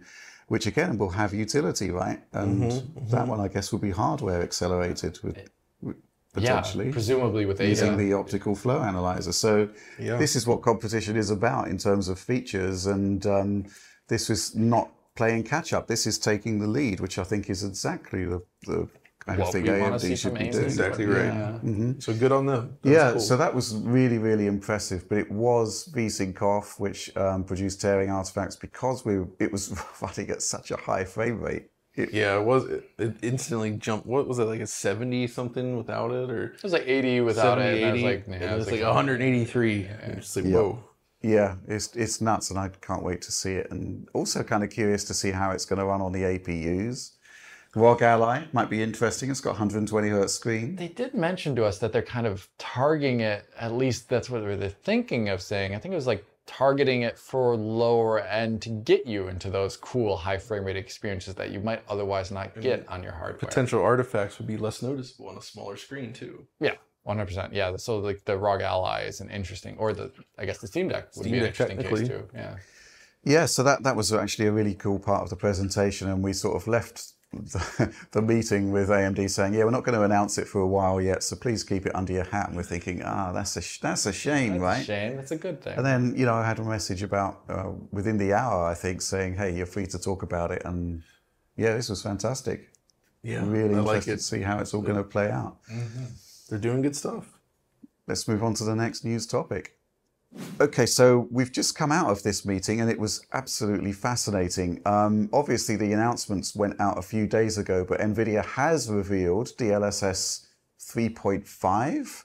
which again will have utility, right? And Mm-hmm, that one, I guess, will be hardware accelerated with, with potentially Yeah, presumably with using the optical flow analyzer. So Yeah. this is what competition is about in terms of features, and um, this was not playing catch up. This is taking the lead, which I think is exactly the, the kind of What thing we wanna AMD see should from be AMD. doing. Exactly right. Yeah. So good on them. That's Yeah, cool. so that was really, really impressive. But it was VSync off, which um, produced tearing artifacts because we it was *laughs* running at such a high frame rate. It, yeah, it was. It, it instantly jumped. What was it like a seventy something without it, or It was like 80 without 70, it. And 80? I was like, yeah, it was like 183. Yeah. It's like whoa. Yeah, it's it's nuts, and I can't wait to see it. And also kind of curious to see how it's going to run on the APUs. ROG Ally might be interesting. It's got 120 hertz screen. They did mention to us that they're kind of targeting it, at least that's what they're thinking of saying. I think it was like targeting it for lower end to get you into those cool high frame rate experiences that you might otherwise not get on your hardware. Potential artifacts would be less noticeable on a smaller screen too. Yeah, 100%. Yeah, so like the ROG Ally is an interesting, or the, I guess the Steam Deck would Steam be an Deck, interesting case too. Yeah. Yeah, so that that was actually a really cool part of the presentation, and we sort of left the, *laughs* the meeting with AMD saying, "Yeah, we're not going to announce it for a while yet, so please keep it under your hat." And we're thinking, "Ah, that's a sh- that's a shame, That's a right?" shame. That's a good thing. And then you know, I had a message about uh, within the hour, I think, saying, "Hey, you're free to talk about it," and yeah, this was fantastic. Yeah, Really I like interested it. to see how it's all going to play out. They're doing good stuff. Let's move on to the next news topic. Okay, so we've just come out of this meeting and it was absolutely fascinating. Um, obviously, the announcements went out a few days ago, but NVIDIA has revealed DLSS 3.5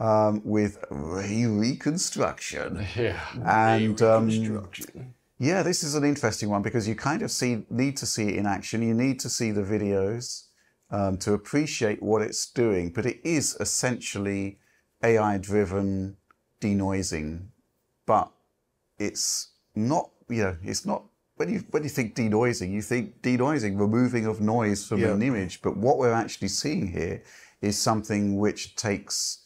um, with ray reconstruction. *laughs* yeah. And um, Construction. yeah, this is an interesting one because you kind of see need to see it in action. You need to see the videos um, to appreciate what it's doing. But it is essentially AI-driven denoising, but it's not. You know, it's not. When you when you think denoising, you think denoising, removing of noise from Yeah. an image. But what we're actually seeing here is something which takes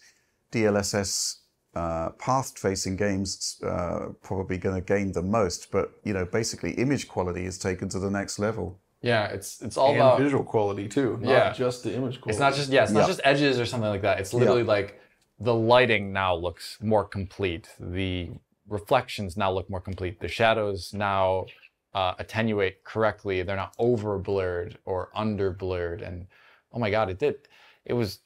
DLSS uh, path tracing games uh, probably going to gain the most, but you know, basically, image quality is taken to the next level. Yeah, it's it's all and about visual quality too, not Yeah. just the image quality. It's not just yeah, it's Yeah. not just edges or something like that. It's literally like the lighting now looks more complete. The reflections now look more complete. The shadows now uh, attenuate correctly. They're not over blurred or under blurred. And oh my god, it did. It was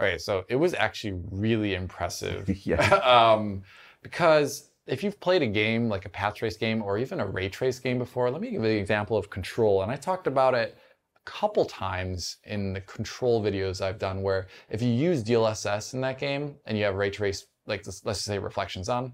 all right. So it was actually really impressive. *laughs* Yeah. *laughs* um, because if you've played a game like a path trace game or even a ray trace game before, let me give you an example of Control. And I talked about it couple times in the Control videos I've done, where if you use DLSS in that game and you have ray trace, like this, let's say reflections on,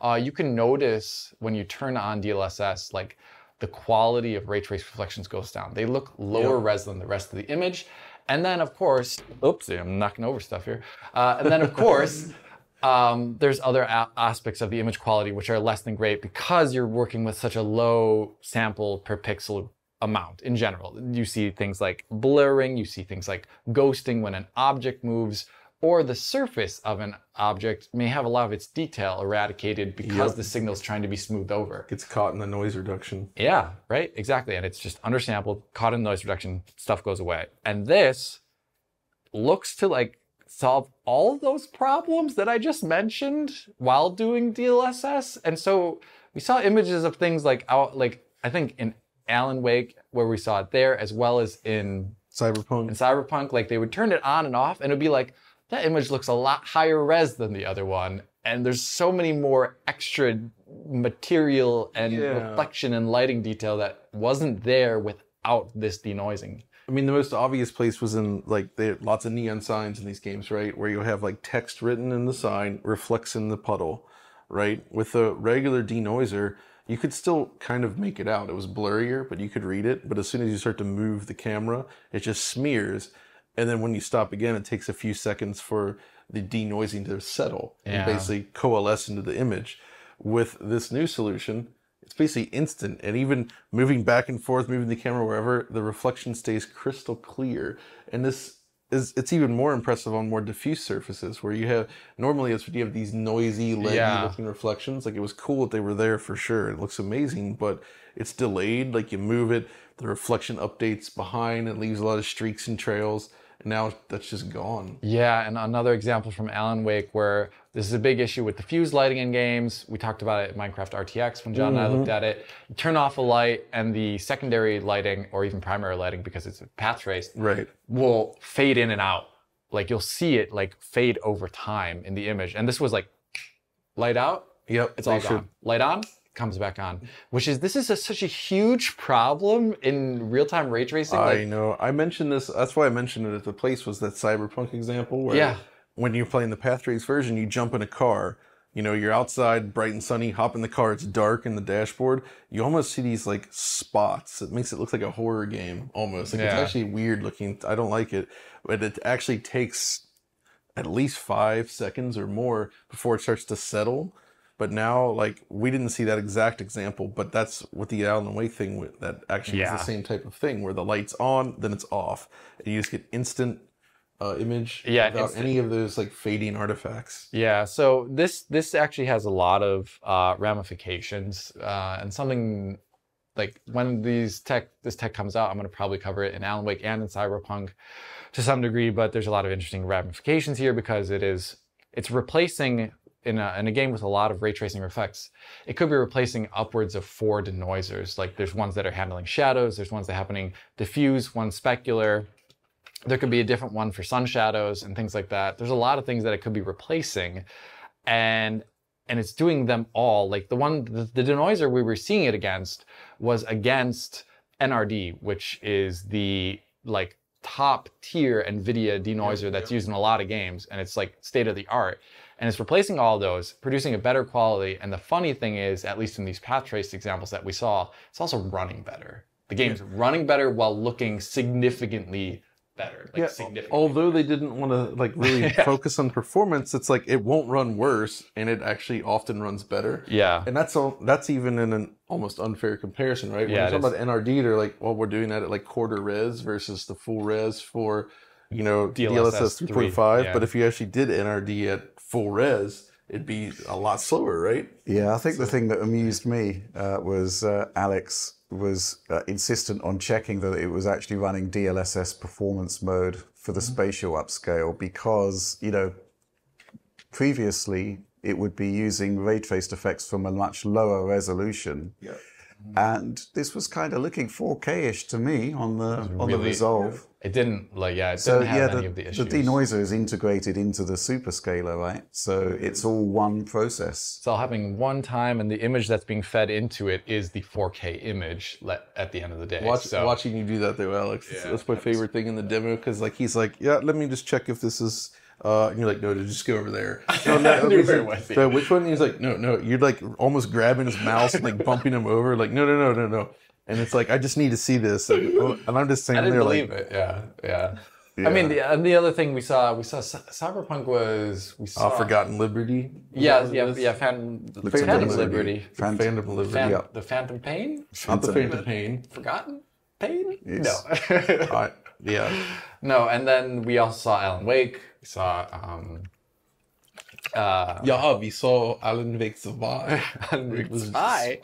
uh, you can notice when you turn on DLSS, like the quality of ray trace reflections goes down. They look lower res than the rest of the image. And then, of course, oops, I'm knocking over stuff here. Uh, and then, of course, *laughs* um, there's other aspects of the image quality which are less than great because you're working with such a low sample per pixel amount in general. You see things like blurring, you see things like ghosting when an object moves, or the surface of an object may have a lot of its detail eradicated because Yep. the is trying to be smoothed over. Gets caught in the noise reduction. Yeah, right? Exactly. And it's just undersampled, caught in noise reduction, stuff goes away. And this looks to like solve all of those problems that I just mentioned while doing DLSS. And so we saw images of things like out like I think in Alan Wake where we saw it there as well as in Cyberpunk. in Cyberpunk, like they would turn it on and off, and it'd be like that image looks a lot higher res than the other one, and there's so many more extra material and Yeah. reflection and lighting detail that wasn't there without this denoising. I mean, the most obvious place was in like there lots of neon signs in these games, right? Where you have like text written in the sign reflects in the puddle, right? With a regular denoiser, you could still kind of make it out. It was blurrier, but you could read it. But as soon as you start to move the camera, it just smears. And then when you stop again, it takes a few seconds for the denoising to settle Yeah. and basically coalesce into the image. With this new solution, it's basically instant and even moving back and forth moving the camera wherever the reflection stays crystal clear and this is it's even more impressive on more diffuse surfaces where you have normally it's you have these noisy leggy Yeah. looking reflections. Like it was cool that they were there for sure. It looks amazing but it's delayed. Like you move it the reflection updates behind. It leaves a lot of streaks and trails now that's just gone Yeah, and another example from Alan Wake where this is a big issue with diffuse lighting in games. We talked about it at Minecraft RTX when John and I looked mm-hmm. at it. You turn off a light and the secondary lighting or even primary lighting because it's a path traced right will fade in and out. Like you'll see it like fade over time in the image. And this was like light out, yep it's all they gone. Light on, comes back on. Which is this is a, such a huge problem in real-time ray tracing. I Like, know. I mentioned this. That's why I mentioned it at the place was that Cyberpunk example where Yeah. when you're playing the Path Trace version, you jump in a car. You know, you're outside, bright and sunny. Hop in the car. It's dark in the dashboard. You almost see these like spots. It makes it look like a horror game almost. Like it's actually weird looking. I don't like it, but it actually takes at least five seconds or more before it starts to settle. But now, like, we didn't see that exact example, but that's what the Alan Wake thing that actually Yeah. is the same type of thing where the light's on, then it's off, and you just get instant uh, image Yeah, without instant. any of those like fading artifacts. Yeah, so this this actually has a lot of uh, ramifications, uh, and something like when these tech this tech comes out, I'm going to probably cover it in Alan Wake and in Cyberpunk to some degree. But there's a lot of interesting ramifications here because it is it's replacing in a, in a game with a lot of ray tracing effects. It could be replacing upwards of four denoisers. Like there's ones that are handling shadows, there's ones that are happening diffuse, one specular, there could be a different one for sun shadows and things like that. There's a lot of things that it could be replacing, and and it's doing them all. Like the one, the, the denoiser we were seeing it against was against NRD, which is the like top tier NVIDIA denoiser that's used in a lot of games, and it's like state of the art. And it's replacing all those, producing a better quality. And the funny thing is, at least in these path trace examples that we saw, it's also running better. The game's running better while looking significantly better. Like Yeah, significantly. although they didn't want to like *laughs* really focus on performance, it's like it won't run worse, and it actually often runs better. yeah. And that's all. That's even in an almost unfair comparison, right? When Yeah, you're talking about NRD, they're like, well, we're doing that at like quarter res versus the full res for, you know, DLSS DLSS 3.5. yeah. But if you actually did NRD at full res, it'd be a lot slower, right? Yeah, I think the thing that amused me uh, was uh, Alex was uh, insistent on checking that it was actually running DLSS performance mode for the spatial upscale because, you know, previously it would be using ray traced effects from a much lower resolution. Yeah. And this was kind of looking 4K-ish to me on the on the Resolve. It didn't like yeah, it So didn't have yeah, any the, of the the denoiser is integrated into the superscaler, right? So it's all one process. it's all happening one time, and the image that's being fed into it is the 4K image let, at the end of the day. Watch, so, Watching you do that though, Alex. Yeah, that's my favorite thing in the demo because like he's like, yeah, let me just check if this is. Uh, and you're like, no, just go over there. *laughs* No, no, knew he's like, it was, yeah. "So which one? He's like, no, no. You're like almost grabbing his mouse and like bumping him over. Like, no, no, no, no, no. And it's like, I just need to see this. And, and I'm just saying, I didn't there believe like, it. Yeah, yeah. I mean, the, and the other thing we saw, we saw Cy- Cyberpunk was we saw oh, Forgotten Liberty. Yeah, that what it yeah, yeah. Phantom, Phantom Liberty. Liberty, Phantom- Phantom Liberty. Phan- Yeah. the Phantom Pain, Not the Phantom- Pain. Forgotten Pain. Yes. No, *laughs* I, yeah. no. And then we also saw Alan Wake. We saw um, uh, Yeah, we saw Alan Wake Survive. *laughs* Alan Wake was- Spy.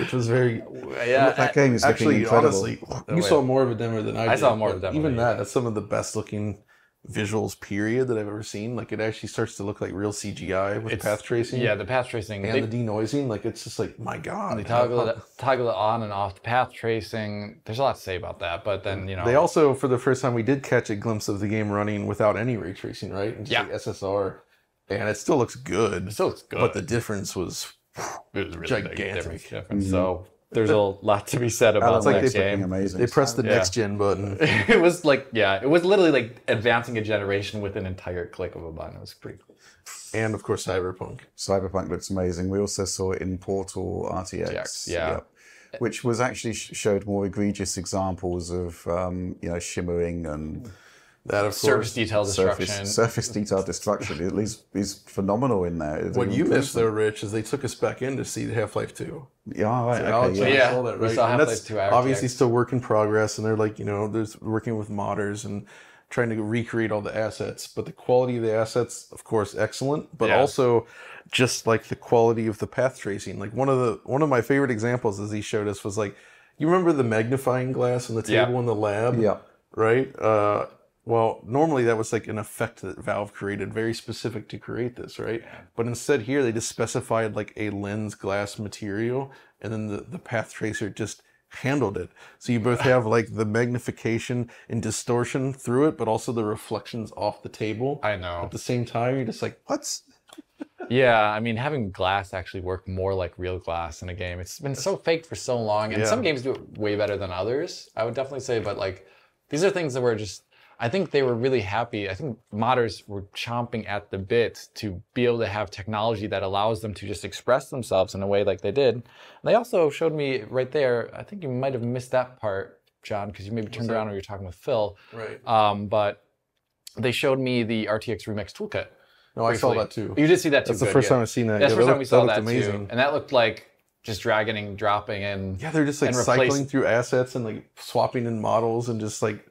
which was very Yeah, That game is looking actually incredible. honestly you saw more of a demo than I did. I saw more of but a demo even that that's some of the best looking visuals period that I've ever seen. Like it actually starts to look like real CGI with It's- path tracing. Yeah, the path tracing. and they, the denoising, like it's just like my god. they toggle it, toggle it on and off. The path tracing. There's a lot to say about that, but then you know They also, for the first time, we did catch a glimpse of the game running without any ray tracing, right? And just Yeah. like SSR, and it still looks good. it still looks good. But the difference was it was really big gigantic. difference. difference. So mm-hmm. There's a lot to be said about Alan that Wake game. amazing. they pressed the Yeah. next gen button. *laughs* it was like yeah, it was literally like advancing a generation with an entire click of a button. It was pretty cool. and of course Cyberpunk. Cyberpunk looks amazing. We also saw it in Portal RTX. RTX, yeah. Yep. Which was actually showed more egregious examples of um, you know shimmering and That of Surface course. detail destruction. surface surface detail destruction. At least is phenomenal in there. It What you improves missed though, Rich, is they took us back in to see Half Life Two. Yeah, right. Alex Okay, yeah. Yeah, saw that, we saw And Half-Life that's 2 RTX. obviously still work in progress, and they're like, you know, there's working with modders and trying to recreate all the assets. But the quality of the assets, of course, excellent. But Yeah. also, just like the quality of the path tracing. Like one of the one of my favorite examples, as he showed us, was like, you remember the magnifying glass on the Yeah. table in the lab? Yeah. right? Uh, well, normally that was like an effect that Valve created, very specific to create this, right? But instead, here they just specified like a lens glass material, and then the, the path tracer just handled it. So you both have like the magnification and distortion through it, but also the reflections off the table. I know. At the same time, you're just like, what? *laughs* Yeah, I mean, having glass actually work more like real glass in a game. It's been so faked for so long, and Yeah. some games do it way better than others. I would definitely say, but like, these are things that were just. I think they were really happy. I think modders were chomping at the bit to be able to have technology that allows them to just express themselves in a way like they did. And they also showed me right there. I think you might have missed that part, John, because you maybe turned around when you were talking with Phil. Right. Um, but they showed me the RTX Remix toolkit. No, I saw that too. You did see that too. That's the good, first yeah. time I've seen that. That's Yeah, the first that time we saw that that looked too, amazing. and that looked like just dragging and dropping and Yeah, they're just like replace- cycling through assets and like swapping in models and just like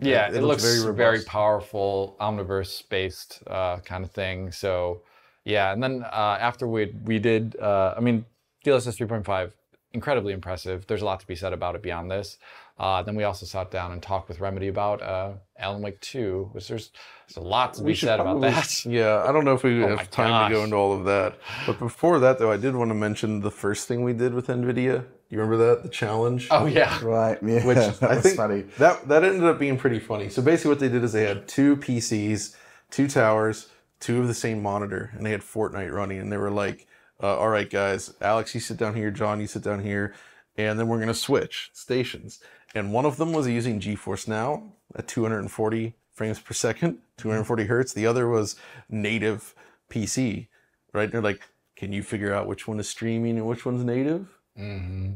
yeah, it it, looks looks very very, powerful, omniverse based uh, kind of thing. So yeah, and then uh, after we we did, uh, I mean, DLSS 3.5, incredibly impressive. There's a lot to be said about it beyond this. Uh, then we also sat down and talked with Remedy about uh, Alan Wake 2, which there's, there's a lot to be should said about that. Yeah, I don't know if we *laughs* Oh have time to go into all of that. But before that, though, I did want to mention the first thing we did with NVIDIA. You remember that? The challenge? Oh yeah, Right. Yeah. Which *laughs* that I was think funny. that that ended up being pretty funny. So basically, what they did is they had two PCs, two towers, two of the same monitor, and they had Fortnite running. And they were like, uh, "All right, guys, Alex, you sit down here. John, you sit down here, and then we're gonna switch stations." And one of them was using GeForce Now at 240 frames per second, 240 hertz. The other was native PC, right? They're like, "Can you figure out which one is streaming and which one's native?" Hmm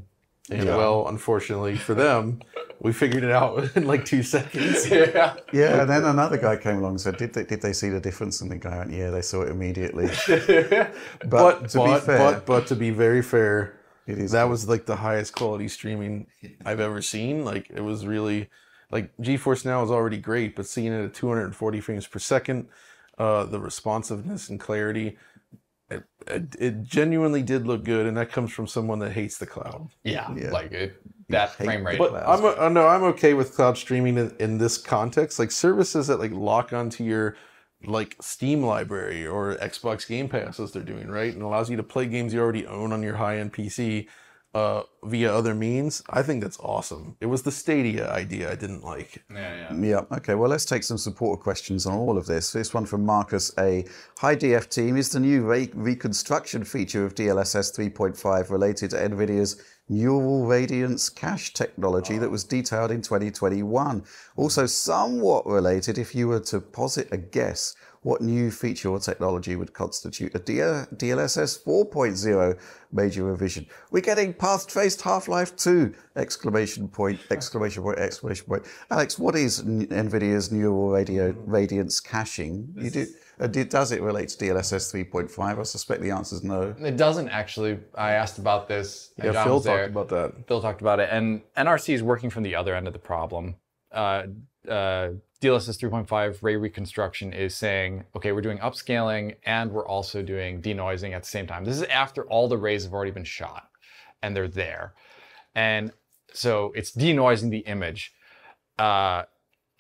And well, unfortunately for them, we figured it out *laughs* in like two seconds. *laughs* yeah. Yeah, and then another guy came along and said, "Did they did they see the difference?" And the guy went, "Yeah, they saw it immediately." *laughs* But, But to but, be fair, but but to be very fair, it is that was like the highest quality streaming I've ever seen. Like it was really like GeForce Now is already great, but seeing it at 240 frames per second, uh, the responsiveness and clarity, it, it, it genuinely did look good, and that comes from someone that hates the cloud. Yeah, Yeah. like it, that hate frame rate. But I'm uh, no, I'm okay with cloud streaming in, in this context. Like services that like lock onto your like Steam library or Xbox Game Pass as they're doing, right? And allows you to play games you already own on your high end PC uh, via other means. I think that's awesome. It was the Stadia idea I didn't like. yeah, yeah. Yeah. Okay. Well, let's take some supporter questions on all of this. This one from Marcus A. Hi, DF team. Is the new re- reconstruction feature of DLSS 3.5 related to NVIDIA's neural radiance cache technology that was detailed in 2021? Also, somewhat related, if you were to posit a guess, what new feature or technology would constitute a DLSS 4.0 major revision? We're getting path traced Half-Life 2! Exclamation point! Exclamation point! Exclamation point! Alex, what is NVIDIA's neural radio radiance caching? You do, does it relate to DLSS 3.5? I suspect the answer is no. It doesn't actually. I asked about this. Yeah, John Phil talked about that. Phil talked about it, and NRC is working from the other end of the problem. Uh, uh, DLSS 3.5 ray reconstruction is saying, okay, we're doing upscaling and we're also doing denoising at the same time. This is after all the rays have already been shot and they're there. And so it's denoising the image. Uh,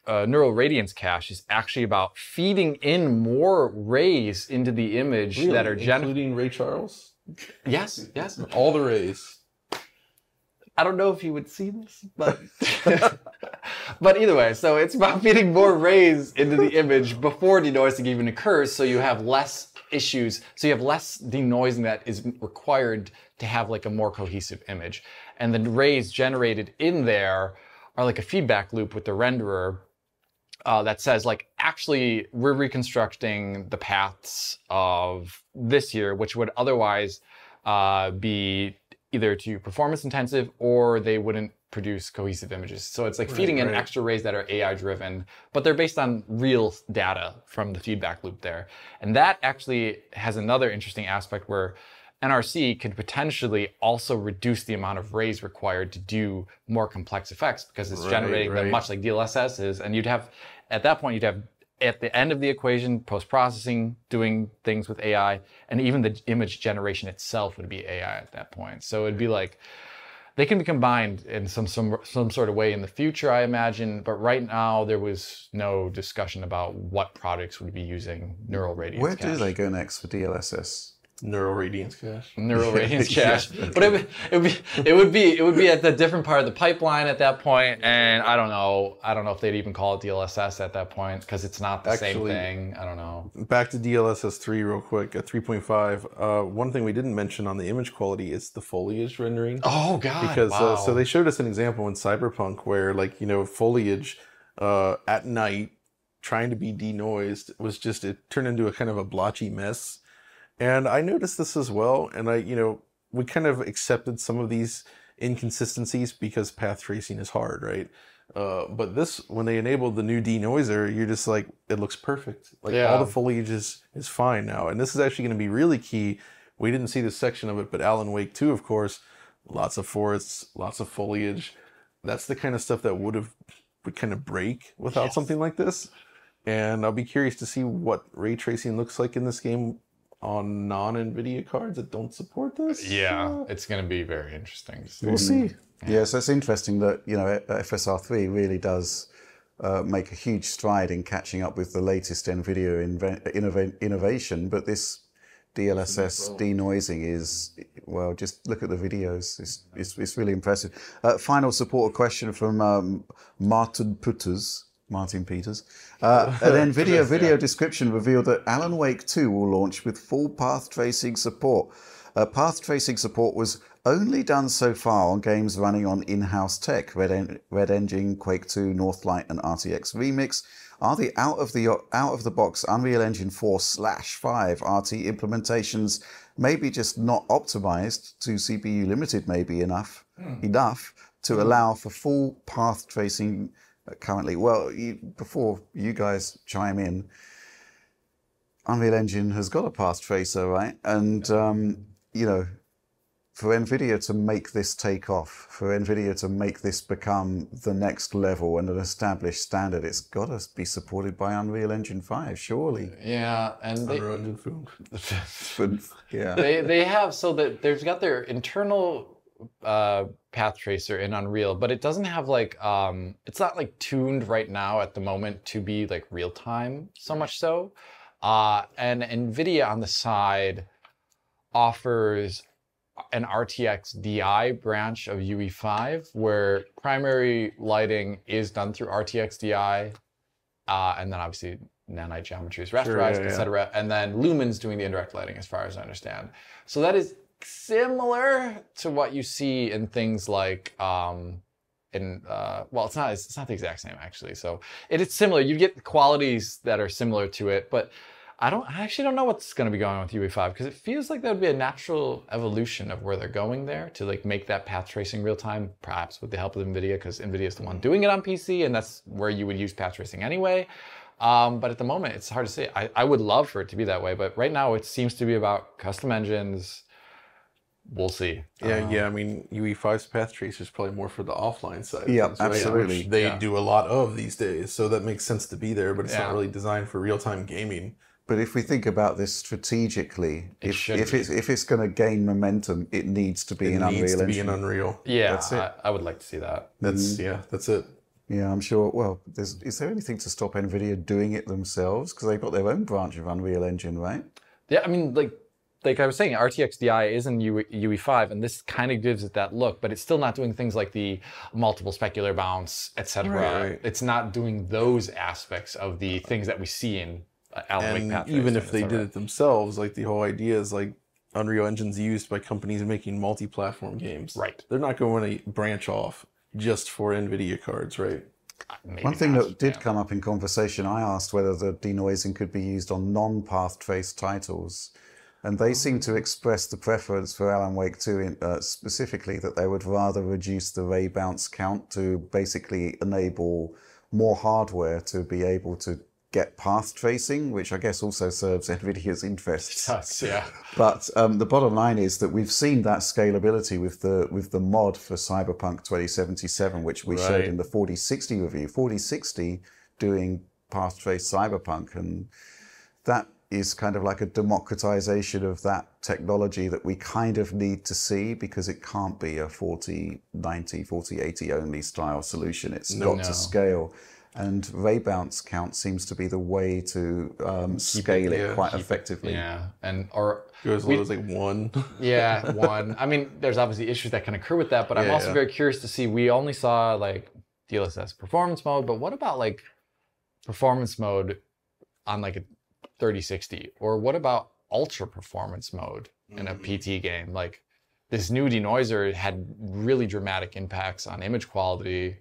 uh, neural radiance cache is actually about feeding in more rays into the image that are gen- including Ray Charles. yes, yes. *laughs* All the rays. I don't know if you would see this, but *laughs* but either way, so it's about feeding more rays into the image before denoising even occurs, so you have less issues, so you have less denoising that is required to have like a more cohesive image. And the rays generated in there are like a feedback loop with the renderer uh, that says like actually we're reconstructing the paths of this year, which would otherwise uh, be either too performance intensive or they wouldn't produce cohesive images. So it's like feeding in right. extra rays that are AI driven, but they're based on real data from the feedback loop there. And that actually has another interesting aspect where NRC could potentially also reduce the amount of rays required to do more complex effects because it's Right, generating them much like DLSS is. And you'd have, at that point, you'd have at the end of the equation, post processing, doing things with AI, and even the image generation itself would be AI at that point. So it'd be like, they can be combined in some, some some sort of way in the future, I imagine. But right now, there was no discussion about what products would be using neural radiance. Where do cache. they go next for DLSS? Neural radiance cache. neural *laughs* radiance Yeah, cache. But it, would- it would be it would be it would be at the different part of the pipeline at that point, and I don't know. I don't know if they'd even call it DLSS at that point because it's not the same thing. I don't know. Back to DLSS 3 real quick, at 3.5. Uh, one thing we didn't mention on the image quality is the foliage rendering. Oh God! because wow. uh, so they showed us an example in cyberpunk where like you know foliage uh, at night trying to be denoised was just it turned into a kind of a blotchy mess and i noticed this as well and i you know we kind of accepted some of these inconsistencies because path tracing is hard right uh, but this when they enabled the new denoiser you're just like it looks perfect like all the foliage is is fine now and this is actually going to be really key we didn't see this section of it but alan wake 2 of course lots of forests, lots of foliage. That's the kind of stuff that would have would kind of break without Yes. something like this. And I'll be curious to see what ray tracing looks like in this game on non-NVIDIA cards that don't support this. yeah, Uh, it's going to be very interesting. to see. We'll see. Yeah, so it's interesting that you know FSR3 really does uh, make a huge stride in catching up with the latest NVIDIA inve- innova- innovation, but this DLSS denoising is well. Just look at the videos; it's it's, it's really impressive. Uh, final support question from um, Martin Putters. Martin Peters. Uh, an NVIDIA *laughs* video description revealed that Alan Wake 2 will launch with full path tracing support. Uh, path tracing support was only done so far on games running on in-house tech, Red, en- Red Engine, Quake 2, Northlight, and RTX Remix. Are the out of the out of the box Unreal Engine 4 slash 5 RT implementations maybe just not optimized to CPU limited maybe enough enough to allow for full path tracing currently? Well, you, before you guys chime in, Unreal Engine has got a path tracer, right? And um, you know, for Nvidia to make this take off, for Nvidia to make this become the next level and an established standard, it's got to be supported by Unreal Engine Five, surely. Yeah, and they, Engine *laughs* food. Yeah, they they have so that they've got their internal uh, path tracer in Unreal, but it doesn't have like um, it's not like tuned right now at the moment to be like real time so much so. Uh, and Nvidia on the side offers an RTX DI branch of UE5 where primary lighting is done through RTX DI, uh, and then obviously nanite geometry is rasterized, yeah, yeah. etc. And then Lumen's doing the indirect lighting, as far as I understand. So that is similar to what you see in things like um, in uh, well, it's not it's not the exact same actually. So it is similar. You get qualities that are similar to it, but I don't. I actually don't know what's going to be going on with UE5 because it feels like that would be a natural evolution of where they're going there to like make that path tracing real time, perhaps with the help of NVIDIA, because NVIDIA is the one doing it on PC, and that's where you would use path tracing anyway. Um, but at the moment, it's hard to say. I, I would love for it to be that way, but right now it seems to be about custom engines. We'll see. Yeah, yeah. Um, I mean, UE5's path tracer is probably more for the offline side. Yeah, things, right? absolutely. Which they Yeah. do a lot of these days, so that makes sense to be there. But it's Yeah. not really designed for real time gaming. but if we think about this strategically, if if it's if it's going to gain momentum, it needs to be It in needs Unreal to be Engine. in Unreal. Yeah, That's it. I, I would like to see that. That's yeah, that's it. Yeah, I'm sure. Well, there's, is there anything to stop NVIDIA doing it themselves? Because they've got their own branch of Unreal Engine, right? Yeah, I mean, like like I was saying, RTX Di is in UE5, and this kind of gives it that look, but it's still not doing things like the multiple specular bounce, etc. Right, right. It's not doing those aspects of the things that we see in uh, Alan Wake and Path even if they did it themselves, like the whole idea is like Unreal Engine's used by companies making multi-platform games. Right. They're not going to branch off just for NVIDIA cards, right? Maybe One thing not, that did yeah. come up in conversation, I asked whether the denoising could be used on non-path trace titles, and they seem to express the preference for Alan Wake 2 in, uh, specifically that they would rather reduce the ray bounce count to basically enable more hardware to be able to get path tracing, which I guess also serves *laughs* NVIDIA's interests. Us, yeah. But um, the bottom line is that we've seen that scalability with the with the mod for Cyberpunk 2077, which we showed in the 4060 review. 4060 doing path trace Cyberpunk, and that is kind of like a democratization of that technology that we kind of need to see because it can't be a 40 90 40 80 only style solution it's got No. to scale and ray bounce count seems to be the way to um, scale it, yeah, quite keep it, effectively Yeah, and or Goes as low as like one. *laughs* yeah, one. I mean, there's obviously issues that can occur with that, but I'm Yeah, also yeah. very curious to see. We only saw like DLSS performance mode, but what about like performance mode on like a 3060, or what about ultra performance mode in a mm. PT game? Like this new denoiser had really dramatic impacts on image quality.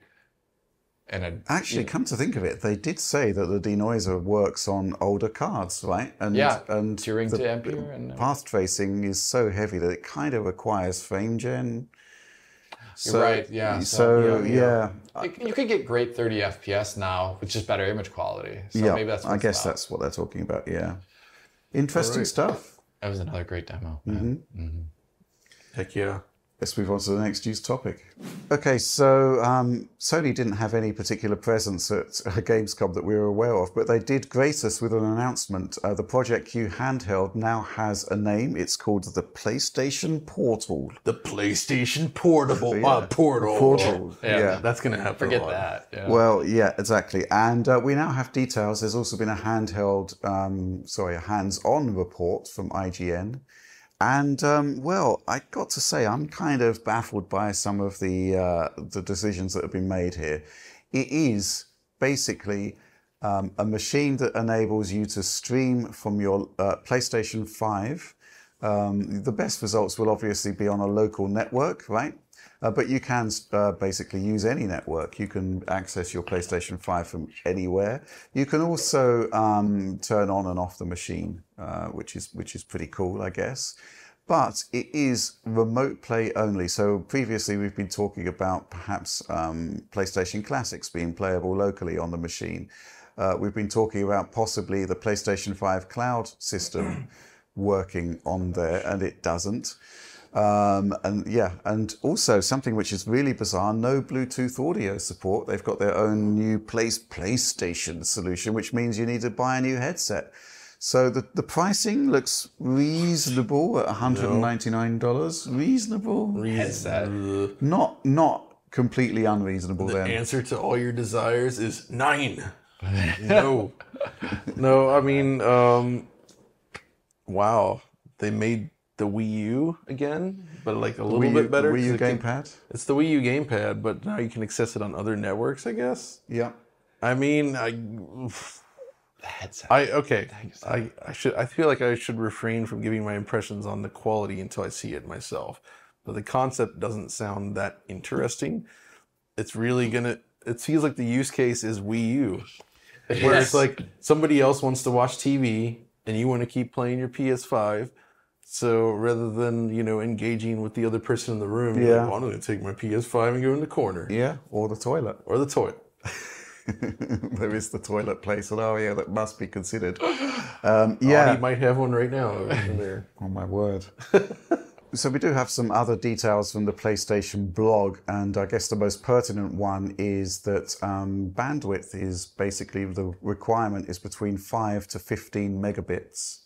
And a, Actually, come to think of it, they did say that the denoiser works on older cards, right? And Yeah, and Turing the to Ampere and path tracing is so heavy that it kind of requires frame gen. So, right, yeah, So, so, yeah, you, you could get great 30 FPS now with just better image quality. So yeah. maybe that's I guess about. that's what they're talking about. Yeah, interesting Alright. stuff. That was another great demo. Mm-hmm. Heck yeah. Let's move on to the next news topic. Okay, so um, Sony didn't have any particular presence at *laughs* uh, Gamescom that we were aware of, but they did grace us with an announcement. Uh, the Project Q handheld now has a name. It's called the PlayStation Portal. The PlayStation Portable *laughs* Yeah. uh, Portal. Portal. Yeah. yeah. That's gonna happen. Forget that. Yeah. Well, yeah, exactly. And uh, we now have details. There's also been a handheld, um, sorry, a hands on report from IGN. And um, well, I got to say, I'm kind of baffled by some of the uh, the decisions that have been made here. It is basically um, a machine that enables you to stream from your uh, PlayStation 5. Um, the best results will obviously be on a local network, right? Uh, but you can uh, basically use any network. You can access your PlayStation 5 from anywhere. You can also um, turn on and off the machine, uh, which is which is pretty cool, I guess. But it is remote play only. So previously we've been talking about perhaps um, PlayStation Classics being playable locally on the machine. Uh, we've been talking about possibly the PlayStation 5 cloud system working on there, and it doesn't. Um, and yeah, and also something which is really bizarre: no Bluetooth audio support. They've got their own new place PlayStation solution, which means you need to buy a new headset. So the, the pricing looks reasonable at $199. Reasonable, Headset. not not completely unreasonable. The then answer to all your desires is nine. *laughs* no. No, I mean, um, wow. They made the Wii U again, but mm-hmm. like a little U, bit better. Wii U it can- gamepad. It's the Wii U gamepad, but now you can access it on other networks, I guess. Yeah. I mean, I, The headset. I okay. I, I should. I feel like I should refrain from giving my impressions on the quality until I see it myself. But the concept doesn't sound that interesting. It's really gonna. It feels like the use case is Wii U, where Yes. it's like somebody else wants to watch TV and you want to keep playing your PS5. So rather than you know engaging with the other person in the room, Yeah. like, well, I'm going to take my PS5 and go in the corner Yeah, or the toilet. or the toilet. *laughs* there is the toilet play scenario that must be considered. *gasps* Um, yeah. Audie might have one right now *laughs* there. Oh my word. *laughs* so we do have some other details from the PlayStation blog, and I guess the most pertinent one is that um, bandwidth is basically the requirement is between five to fifteen megabits,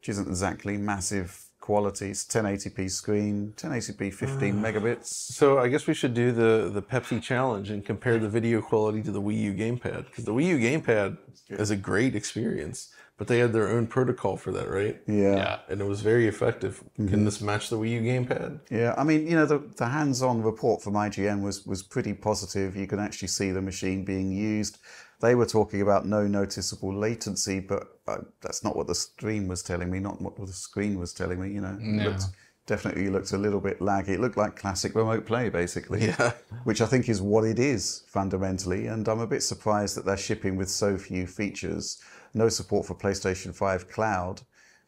which isn't exactly massive quality. It's 1080p screen, 1080p 15 ah. megabits. So I guess we should do the the Pepsi challenge and compare the video quality to the Wii U gamepad because the Wii U gamepad is a great experience, but they had their own protocol for that, right? Yeah. Yeah. And it was very effective. Can mm-hmm. this match the Wii U gamepad? Yeah, I mean, you know, the, the hands-on report from IGN was was pretty positive. You can actually see the machine being used. They were talking about no noticeable latency, but uh, that's not what the stream was telling me. Not what the screen was telling me. You know, it No. looked, definitely looked a little bit laggy. It looked like classic remote play, basically. Yeah. Which I think is what it is fundamentally. And I'm a bit surprised that they're shipping with so few features. No support for PlayStation 5 Cloud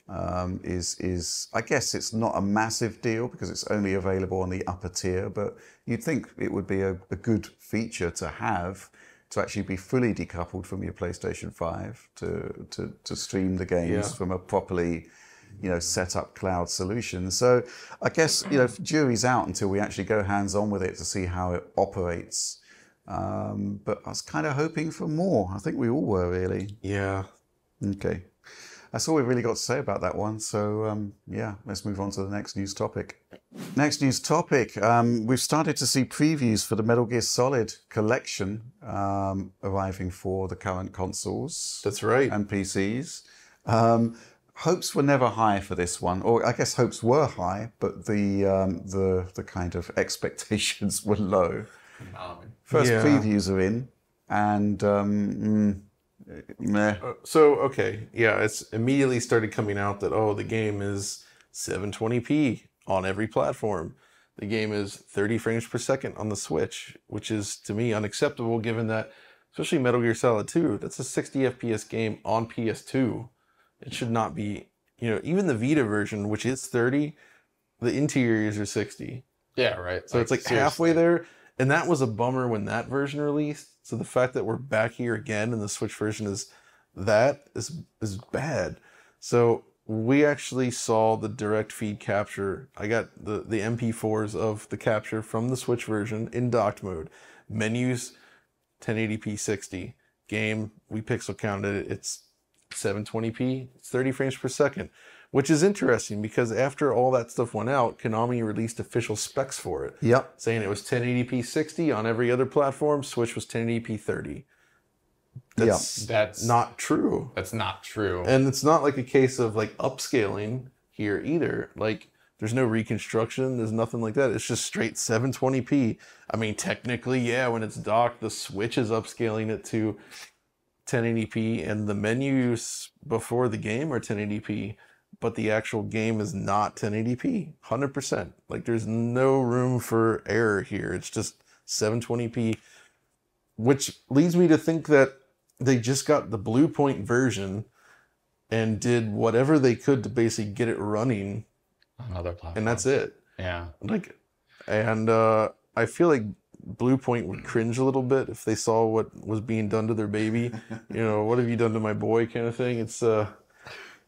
um, is is I guess it's not a massive deal because it's only available on the upper tier, but you'd think it would be a, a good feature to have to actually be fully decoupled from your PlayStation 5 to to, to stream the games Yeah. from a properly you know set up cloud solution. So I guess you know jury's out until we actually go hands on with it to see how it operates. Um, but I was kind of hoping for more. I think we all were really. Yeah. Okay. That's all we've really got to say about that one. So, um, yeah, let's move on to the next news topic. Next news topic. Um, we've started to see previews for the Metal Gear Solid collection um, arriving for the current consoles That's right. and PCs. Um, hopes were never high for this one, or I guess hopes were high, but the um, the the kind of *laughs* expectations were low. First Yeah. previews are in, and um, mm, meh. Uh, So okay, yeah, it's immediately started coming out that oh, the game is 720p on every platform. The game is 30 frames per second on the Switch, which is to me unacceptable given that especially Metal Gear Solid 2, that's a 60 FPS game on PS2. It should not be, you know, even the Vita version, which is 30, the interiors are 60. Yeah, right. So it's like halfway there. And that was a bummer when that version released. So the fact that we're back here again and the Switch version is that is is bad. So we actually saw the direct feed capture. I got the, the MP4s of the capture from the Switch version in docked mode. Menus 1080p 60. Game, we pixel counted it. It's 720p, it's 30 frames per second, which is interesting because after all that stuff went out, Konami released official specs for it, Yep. saying it was 1080p 60 on every other platform. Switch was 1080p 30. That's That's not true. That's not true. And it's not like a case of like upscaling here either. Like there's no reconstruction, there's nothing like that. It's just straight 720p. I mean, technically, yeah, when it's docked, the Switch is upscaling it to 1080p and the menus before the game are 1080p, but the actual game is not 1080p. 100%. Like there's no room for error here. It's just 720p which leads me to think that they just got the Bluepoint version and did whatever they could to basically get it running, on other platforms. and that's it. yeah. Like, and uh, I feel like Bluepoint would cringe a little bit if they saw what was being done to their baby. *laughs* you know, what have you done to my boy, kind of thing. It's uh,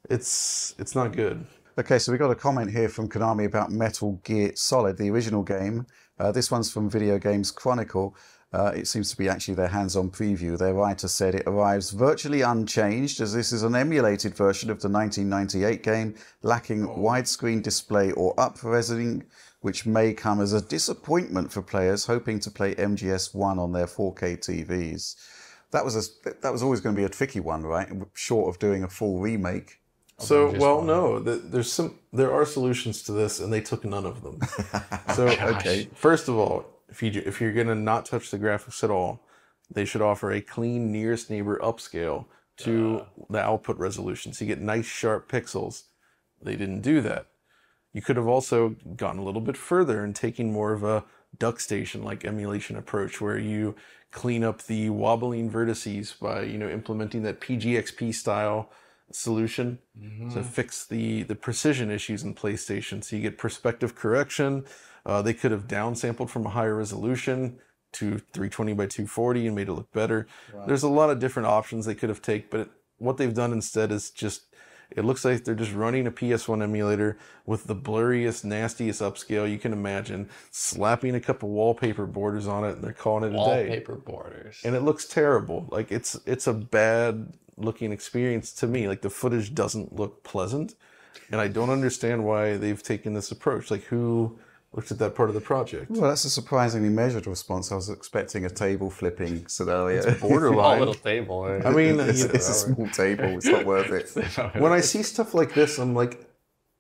it's it's not good. Okay, so we got a comment here from Konami about Metal Gear Solid, the original game. Uh, this one's from Video Games Chronicle. Uh, it seems to be actually their hands-on preview. Their writer said it arrives virtually unchanged, as this is an emulated version of the 1998 game, lacking widescreen display or up-resing, which may come as a disappointment for players hoping to play MGS1 on their 4K TVs. That was a, that was always going to be a tricky one, right? Short of doing a full remake. So, well, one. no, th- there's some, there are solutions to this, and they took none of them. *laughs* so, Okay. first of all, if you if you're gonna not touch the graphics at all, they should offer a clean nearest neighbor upscale to the output resolution, so you get nice sharp pixels. They didn't do that. You could have also gone a little bit further and taking more of a DuckStation like emulation approach where you clean up the wobbling vertices by you know implementing that PGXP style solution to fix the the precision issues in PlayStation. So you get perspective correction. Uh, they could have downsampled from a higher resolution to 320 by 240 and made it look better. There's a lot of different options they could have taken, but what they've done instead is just it looks like they're just running a PS1 emulator with the blurriest, nastiest upscale you can imagine, slapping a couple wallpaper borders on it, and they're calling it a day Wallpaper borders. and it looks terrible. Like it's it's a bad looking experience to me. Like the footage doesn't look pleasant. and I don't understand why they've taken this approach. Like, who looked at that part of the project? Well, that's a surprisingly measured response. I was expecting a table flipping scenario. *laughs* Small Borderline. little *laughs* table. eh? I mean, it's, you know, it's a small table. It's not worth it. *laughs* when I see stuff like this, I'm like,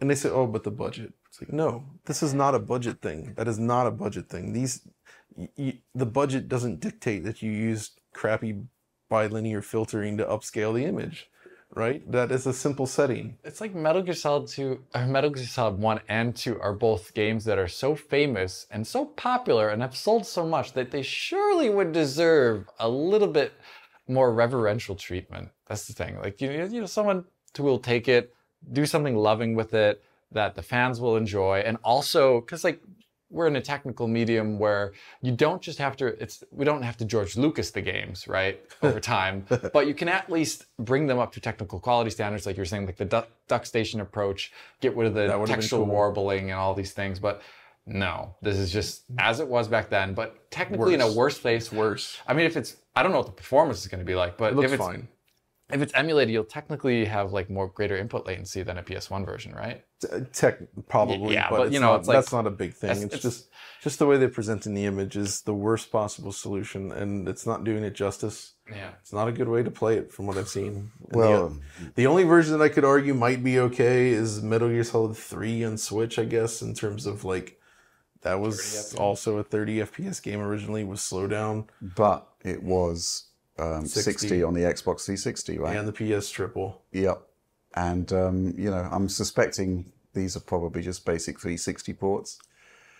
and they say, "Oh, but the budget." It's like, no, this is not a budget thing. That is not a budget thing. These, y- y- the budget doesn't dictate that you use crappy bilinear filtering to upscale the image, right? That is a simple setting. It's like Metal Gear Solid 2, or Metal Gear Solid 1 and 2 are both games that are so famous and so popular and have sold so much that they surely would deserve a little bit more reverential treatment. That's the thing. Like, you you know someone will take it, do something loving with it that the fans will enjoy, and also, because, like, we're in a technical medium where you don't just have to it's we don't have to george lucas the games right over *laughs* time but you can at least bring them up to technical quality standards like you're saying like the duck, DuckStation approach get rid of the That would've been textual cool. warbling and all these things but no this is just as it was back then but technically in a Worse. worse place Worse. i mean if it's i don't know what the performance is going to be like but It looks if it's fine. If it's emulated you'll technically have like more greater input latency than a ps1 version right Tech probably, Yeah, but, but, you know, not, it's like- that's not a big thing. that's- It's, it's- just just the way they're presenting the image is the worst possible solution, and it's not doing it justice. yeah It's not a good way to play it, from what I've seen. And the- Well, The only version that I could argue might be okay is Metal Gear Solid 3 on Switch, I guess, in terms of like that was also a 30 FPS game originally with slowdown but it was um, 60. 60. on the Xbox 360, right? and the PS triple. Yep. And, um, you know, I'm suspecting these are probably just basic 360 ports.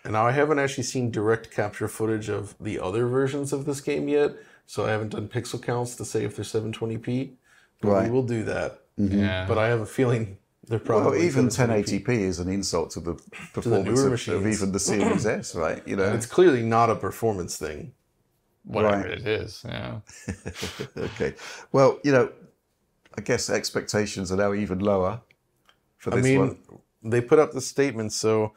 And now I haven't actually seen direct capture footage of the other versions of this game yet, so I haven't done pixel counts to say if they're 720p. But Right. we will do that. yeah But I have a feeling they're probably Well, even 1080p is an insult to the performance newer of, of even the Series S, right? You *clears throat* know, And it's clearly not a performance thing. Whatever Right. it is yeah *laughs* okay. Well, you know, I guess expectations are now even lower for I this mean, one. they put up the statement, so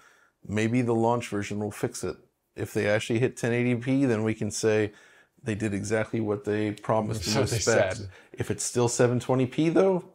maybe the launch version will fix it. If they actually hit 1080p, then we can say they did exactly what they promised in *laughs* So the they specs. If it's still 720p though,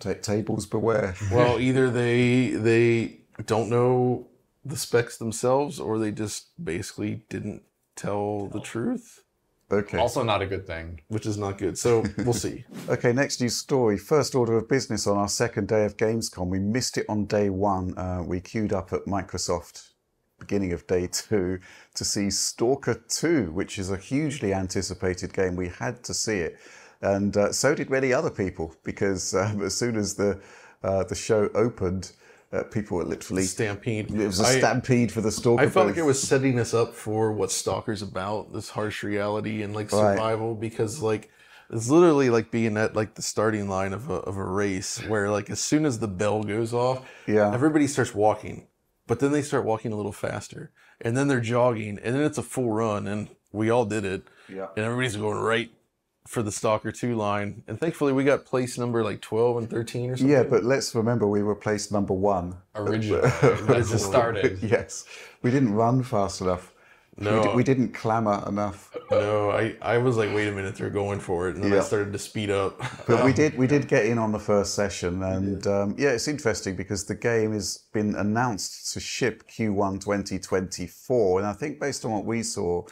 Ta tables beware. *laughs* well, either they they don't know the specs themselves, or they just basically didn't tell the truth, Okay. also not a good thing which is not good. So we'll see. *laughs* Okay, next news story. First order of business on our second day of Gamescom. We missed it on day one. Uh, we queued up at Microsoft beginning of day two to see Stalker 2, which is a hugely anticipated game. We had to see it. And uh, so did many other people because um, as soon as the, uh, the show opened, uh, people were literally. Stampede. It was a stampede for the Stalker. I felt like it was setting us up for what Stalker's about, this harsh reality and like Right. survival, because like it's literally like being at like the starting line of a of a race where like as soon as the bell goes off, Yeah. everybody starts walking, but then they start walking a little faster, and then they're jogging, and then it's a full run, and we all did it, Yeah. and everybody's going right for the Stalker two line, and thankfully we got place number like twelve and thirteen or something. Yeah, but let's remember we were placed number one. originally as *laughs* it started *laughs* yes. We didn't run fast enough. No. We, di- we didn't clamor enough. No, I, I was like, wait a minute, they're going for it, and then I started to speed up. But we did we *laughs* did get in on the first session, and um, yeah, it's interesting because the game has been announced to ship Q1 2024, and I think based on what we saw,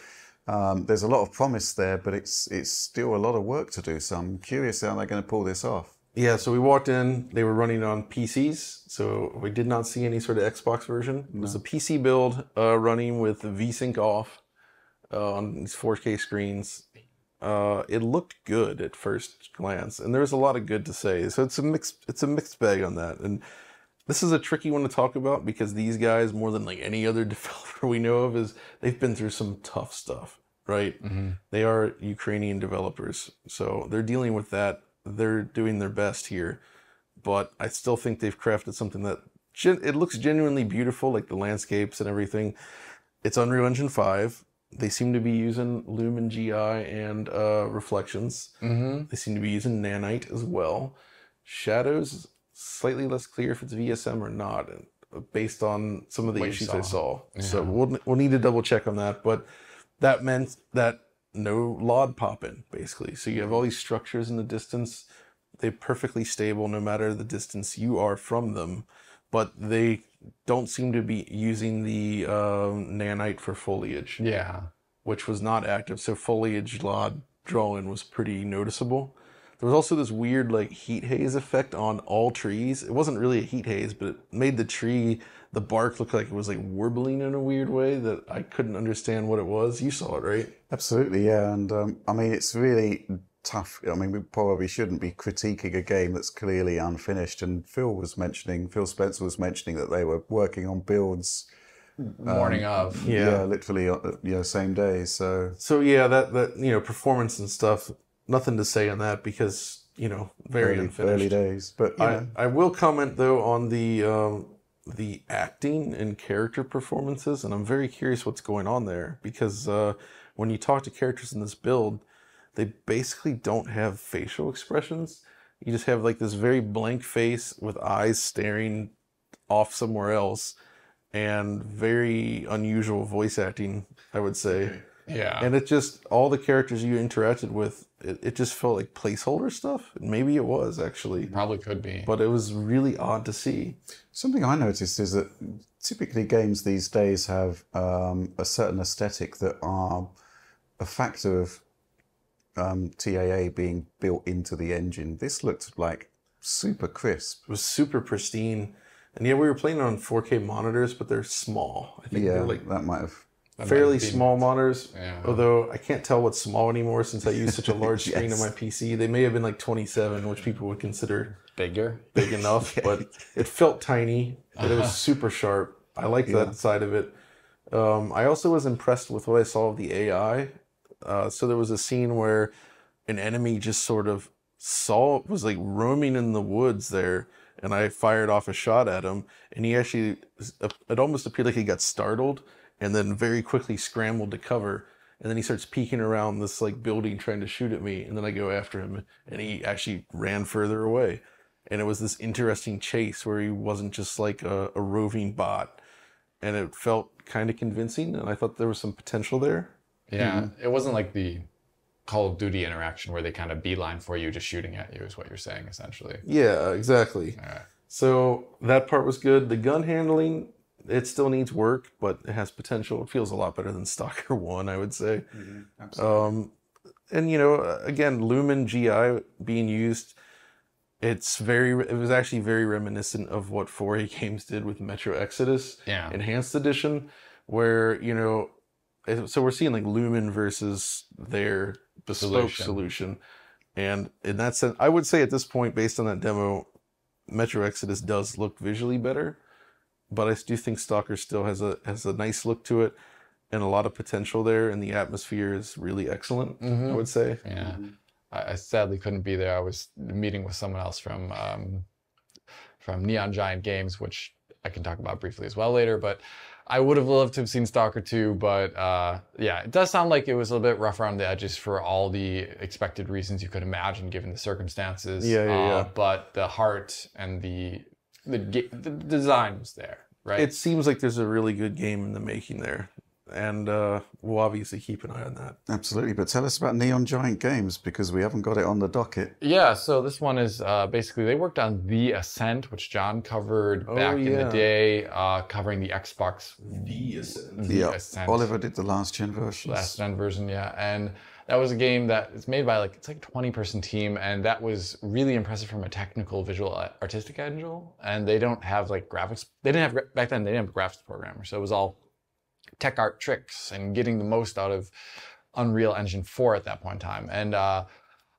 um, there's a lot of promise there, but it's it's still a lot of work to do. So I'm curious how they're going to pull this off. Yeah, so we walked in. They were running on PCs, so we did not see any sort of Xbox version. It was a PC build uh, running with VSync off uh, on these 4K screens. Uh, it looked good at first glance, and there was a lot of good to say. So it's a mixed it's a mixed bag on that. And this is a tricky one to talk about because these guys, more than like any other *laughs* developer we know of, is they've been through some tough stuff, right? They are Ukrainian developers, so they're dealing with that. They're doing their best here, but I still think they've crafted something that gen- it looks genuinely beautiful, like the landscapes and everything. It's Unreal Engine Five. They seem to be using Lumen GI and uh, reflections. hmm They seem to be using nanite as well. Shadows slightly less clear if it's VSM or not, and uh, based on some of the What issues I saw. saw. So we'll we'll need to double check on that. But that meant that no LOD pop in basically. So you have all these structures in the distance. they're perfectly stable no matter the distance you are from them, but they don't seem to be using the um, nanite for foliage, Yeah. which was not active. So foliage LOD drawing was pretty noticeable. There was also this weird like heat haze effect on all trees. It wasn't really a heat haze, but it made the tree, the bark look like it was like warbling in a weird way that I couldn't understand what it was. You saw it, right? Absolutely, yeah. And um, I mean, it's really tough. I mean, we probably shouldn't be critiquing a game that's clearly unfinished. And Phil was mentioning, Phil Spencer was mentioning that they were working on builds. Morning of. Yeah, Yeah. literally, uh, you know, same day. So So yeah, that that you know performance and stuff. Nothing to say on that because you know very early, unfinished. early days. But I, know, I will comment though on the um, the acting and character performances, and I'm very curious what's going on there because uh, when you talk to characters in this build, they basically don't have facial expressions. You just have like this very blank face with eyes staring off somewhere else, and very unusual voice acting. I would say. Yeah. And it just all the characters you interacted with, it, it just felt like placeholder stuff. Maybe it was actually, Probably could be. but it was really odd to see. something I noticed is that typically games these days have um, a certain aesthetic that are a factor of um, TAA being built into the engine. This looked like super crisp. It was super pristine, and yeah, we were playing on 4K monitors, but they're small. I think Yeah, they're like that might have. Fairly small monitors. Yeah. Although I can't tell what's small anymore since I use such a *laughs* large screen on my PC. They may have been like 27, which people would consider Bigger. big enough, *laughs* but it felt tiny, but it was *laughs* super sharp. I liked that side of it. Um, I also was impressed with what I saw of the AI. Uh, so there was a scene where an enemy just sort of saw was like roaming in the woods there, and I fired off a shot at him, and he actually it almost appeared like he got startled, and then very quickly scrambled to cover. And then he starts peeking around this like building trying to shoot at me, and then I go after him, and he actually ran further away and it was this interesting chase where he wasn't just like a, a roving bot and it felt kind of convincing and i thought there was some potential there Yeah. It wasn't like the Call of Duty interaction where they kind of beeline for you, just shooting at you, is what you're saying essentially. yeah exactly so that part was good the gun handling it still needs work but it has potential it feels a lot better than stalker *laughs* 1 i would say um, and you know again lumen gi being used it's very it was actually very reminiscent of what 4a *laughs* games did with metro exodus Yeah. enhanced edition where you know so we're seeing like lumen versus their bespoke Solution. solution. and in that sense i would say at this point based on that demo metro exodus does look visually better but i do think stalker still has a has a nice look to it and a lot of potential there and the atmosphere is really excellent i would say Yeah. I, I sadly couldn't be there. I was meeting with someone else from um, from Neon Giant Games, which I can talk about briefly as well later. But I would have loved to have seen Stalker 2, but uh, yeah, it does sound like it was a little bit rough around the edges for all the expected reasons you could imagine given the circumstances. Yeah, yeah, Uh, yeah. But the heart and the the, ga- the design was there, right? it seems like there's a really good game in the making there and uh, we'll obviously keep an eye on that Absolutely. But tell us about Neon Giant Games because we haven't got it on the docket. Yeah, so this one is uh, basically they worked on The Ascent, which John covered Oh, back in the day, uh, covering the Xbox the ascent The yeah. Ascent, Oliver did the last gen version. last gen version, yeah, and that was a game that it's made by like it's like a 20 person team, and that was really impressive from a technical, visual, uh, artistic angle. And they don't have like graphics. They didn't have back then. They didn't have a graphics programmer, so it was all tech art tricks and getting the most out of Unreal Engine 4 at that point in time. And uh,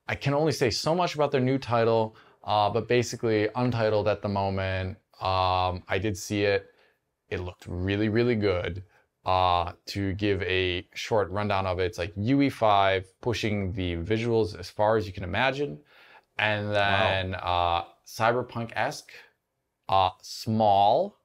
I can only say so much about their new title, uh, but basically untitled at the moment. Um, I did see it. It looked really, really good. Uh, to give a short rundown of it, it's like UE5 pushing the visuals as far as you can imagine, and then uh, cyberpunk-esque, uh, small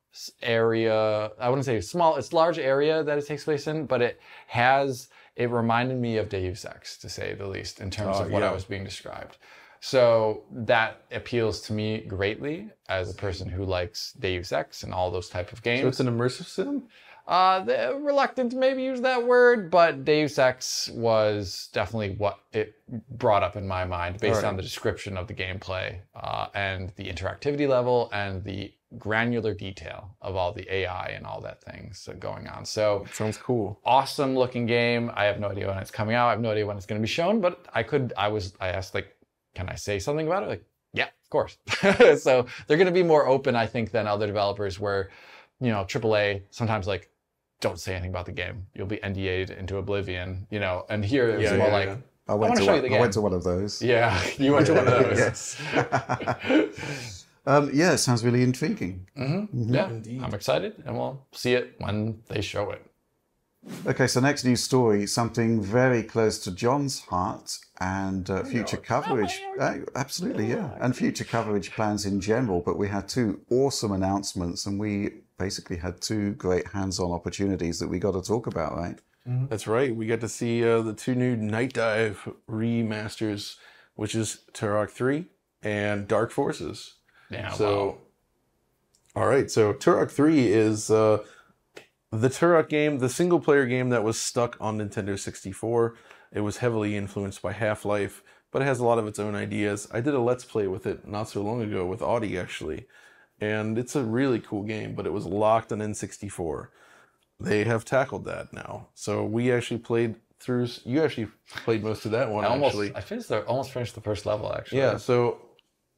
area. I wouldn't say small. It's large area that it takes place in, but it has. It reminded me of Deus Ex, to say the least, in terms Oh, of what yeah. I was being described. So that appeals to me greatly as a person who likes Deus Ex and all those type of games. so it's an immersive sim Uh, reluctant to maybe use that word, but Deus Ex was definitely what it brought up in my mind based Alright. on the description of the gameplay uh, and the interactivity level and the granular detail of all the AI and all that things going on. So Sounds cool. awesome looking game. I have no idea when it's coming out. I have no idea when it's going to be shown, but I could, I was, I asked like, can I say something about it? Like, yeah, of course. *laughs* so they're going to be more open, I think, than other developers where, you know, AAA sometimes like, don't say anything about the game. You'll be NDA'd into oblivion, you know, and here it was Yeah, more yeah, like, yeah. I went wanna to show you one, the I went to one of those. *laughs* yeah, you went to one of *laughs* those. yes. *laughs* um, yeah, it sounds really intriguing. hmm Yeah, Indeed. I'm excited and we'll see it when they show it. Okay, so next news story, something very close to John's heart and uh, future coverage. Uh, absolutely, yeah. And future coverage plans in general. But we had two awesome announcements and we basically had two great hands on opportunities that we got to talk about, right? That's right. We got to see uh, the two new Nightdive remasters, which is Turok 3 and Dark Forces. Yeah, So, wow. all right. So Turok 3 is uh, the Turok game, the single player game that was stuck on Nintendo 64. It was heavily influenced by Half Life, but it has a lot of its own ideas. I did a Let's Play with it not so long ago with Audie, actually. And it's a really cool game, but it was locked on N64. They have tackled that now. So we actually played through. You actually played most of that one, I almost, actually. I finished the, almost finished the first level actually. Yeah, so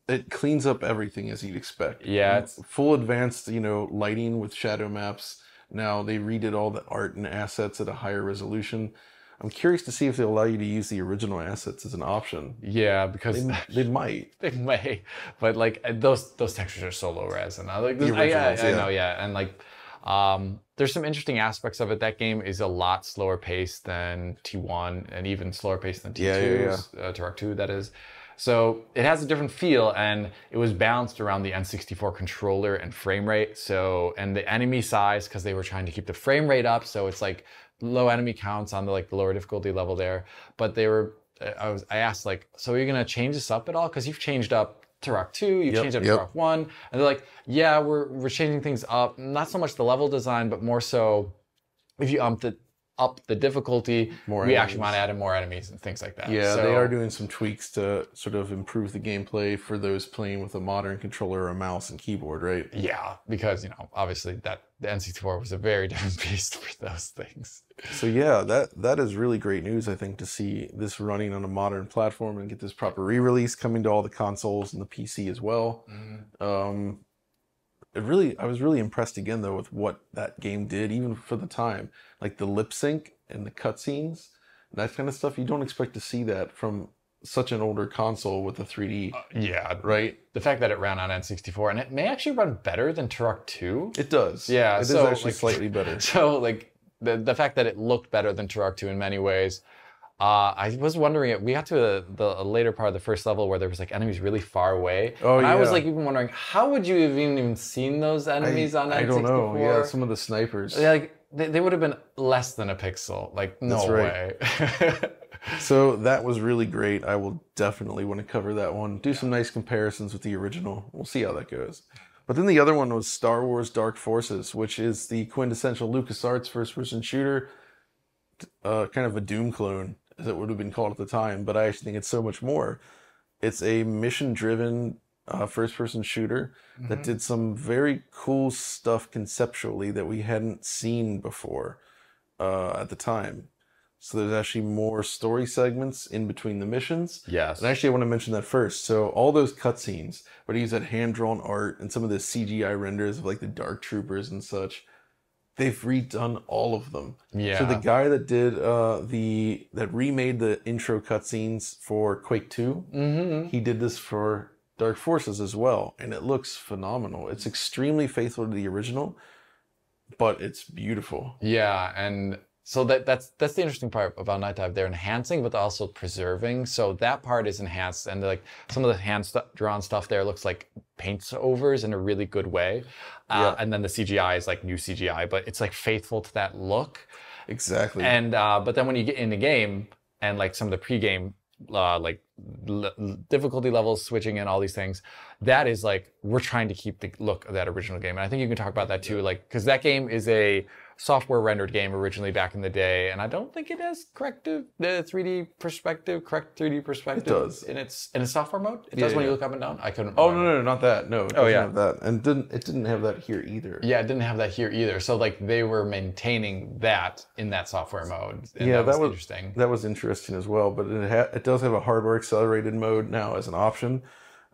it cleans up everything as you'd expect. Yeah, it's- full advanced, you know, lighting with shadow maps. Now they redid all the art and assets at a higher resolution. I'm curious to see if they'll allow you to use the original assets as an option. Yeah, because They, *laughs* they might. they may, but like uh, those those textures are so low res, and I like The this, I, yeah, originals, I yeah. know, yeah, and like um, there's some interesting aspects of it. That game is a lot slower paced than T1, and even slower paced than T2, Yeah, yeah, Uh, Turok 2, that is. So it has a different feel, and it was balanced around the N64 controller and frame rate. So and the enemy size because they were trying to keep the frame rate up. So it's like low enemy counts on the like the lower difficulty level there. But they were, I was, I asked like, so are you gonna change this up at all? Because you've changed up Turok 2, you've Yep, changed up yep. Turok 1, and they're like, yeah, we're we're changing things up. Not so much the level design, but more so if you ump the up the difficulty, More we actually enemies. want to add in more enemies and things like that. Yeah, So- they are doing some tweaks to sort of improve the gameplay for those playing with a modern controller, or a mouse, and keyboard, right? Yeah, because you know, obviously that the N64 was a very *laughs* different beast for those things. So yeah, that that is really great news. I think to see this running on a modern platform and get this proper re-release coming to all the consoles and the PC as well. Um, it really, I was really impressed again though with what that game did, even for the time, like the lip sync and the cutscenes, that kind of stuff. You don't expect to see that from such an older console with a 3D, uh, Yeah, right? the fact that it ran on N64 and it may actually run better than Turok 2. It does. Yeah, it is so, actually like- slightly better. *laughs* So like the the fact that it looked better than Turok 2 in many ways. Uh, I was wondering, we got to the, the later part of the first level where there was like enemies really far away. Oh, and I was like even wondering, how would you have even, even seen those enemies on N64? I don't know. Yeah, some of the snipers. Yeah, like they, they would have been less than a pixel. Like no That's way. *laughs* So that was really great. I will definitely want to cover that one. Do some nice comparisons with the original. We'll see how that goes. But then the other one was Star Wars Dark Forces, which is the quintessential LucasArts first person shooter, uh, kind of a Doom clone, as it would have been called at the time. But I actually think it's so much more. It's a mission driven uh, first person shooter that did some very cool stuff conceptually that we hadn't seen before uh, at the time. So there's actually more story segments in between the missions. yes. And actually, I want to mention that first. So all those cutscenes where they use that hand drawn art and some of the CGI renders of like the Dark Troopers and such, they've redone all of them. yeah. So the guy that did uh, the that remade the intro cutscenes for Quake Two, Mhm. he did this for Dark Forces as well, and it looks phenomenal. It's extremely faithful to the original, but it's beautiful. Yeah, and so that that's that's the interesting part about Nightdive. They're enhancing, but also preserving. So that part is enhanced, and like some of the hand stu- drawn stuff there looks like paints overs in a really good way. Uh, Yeah. And then the CGI is like new CGI, but it's like faithful to that look. Exactly. And uh, but then when you get in the game and like some of the pre-game uh, like l- l- difficulty levels switching and all these things, that is like we're trying to keep the look of that original game. And I think you can talk about that too, like because that game is a software rendered game originally back in the day, and I don't think it has corrective the 3D perspective, correct 3D perspective. It does. in its in its software mode. It Yeah, does when you look up and down. I couldn't. Oh remember. no, no, not that. No. It Oh, yeah. have that, and didn't it didn't have that here either. Yeah, it didn't have that here either. So like they were maintaining that in that software mode. And Yeah, that was, that was- interesting. That was interesting as well, but it ha- it does have a hardware accelerated mode now as an option,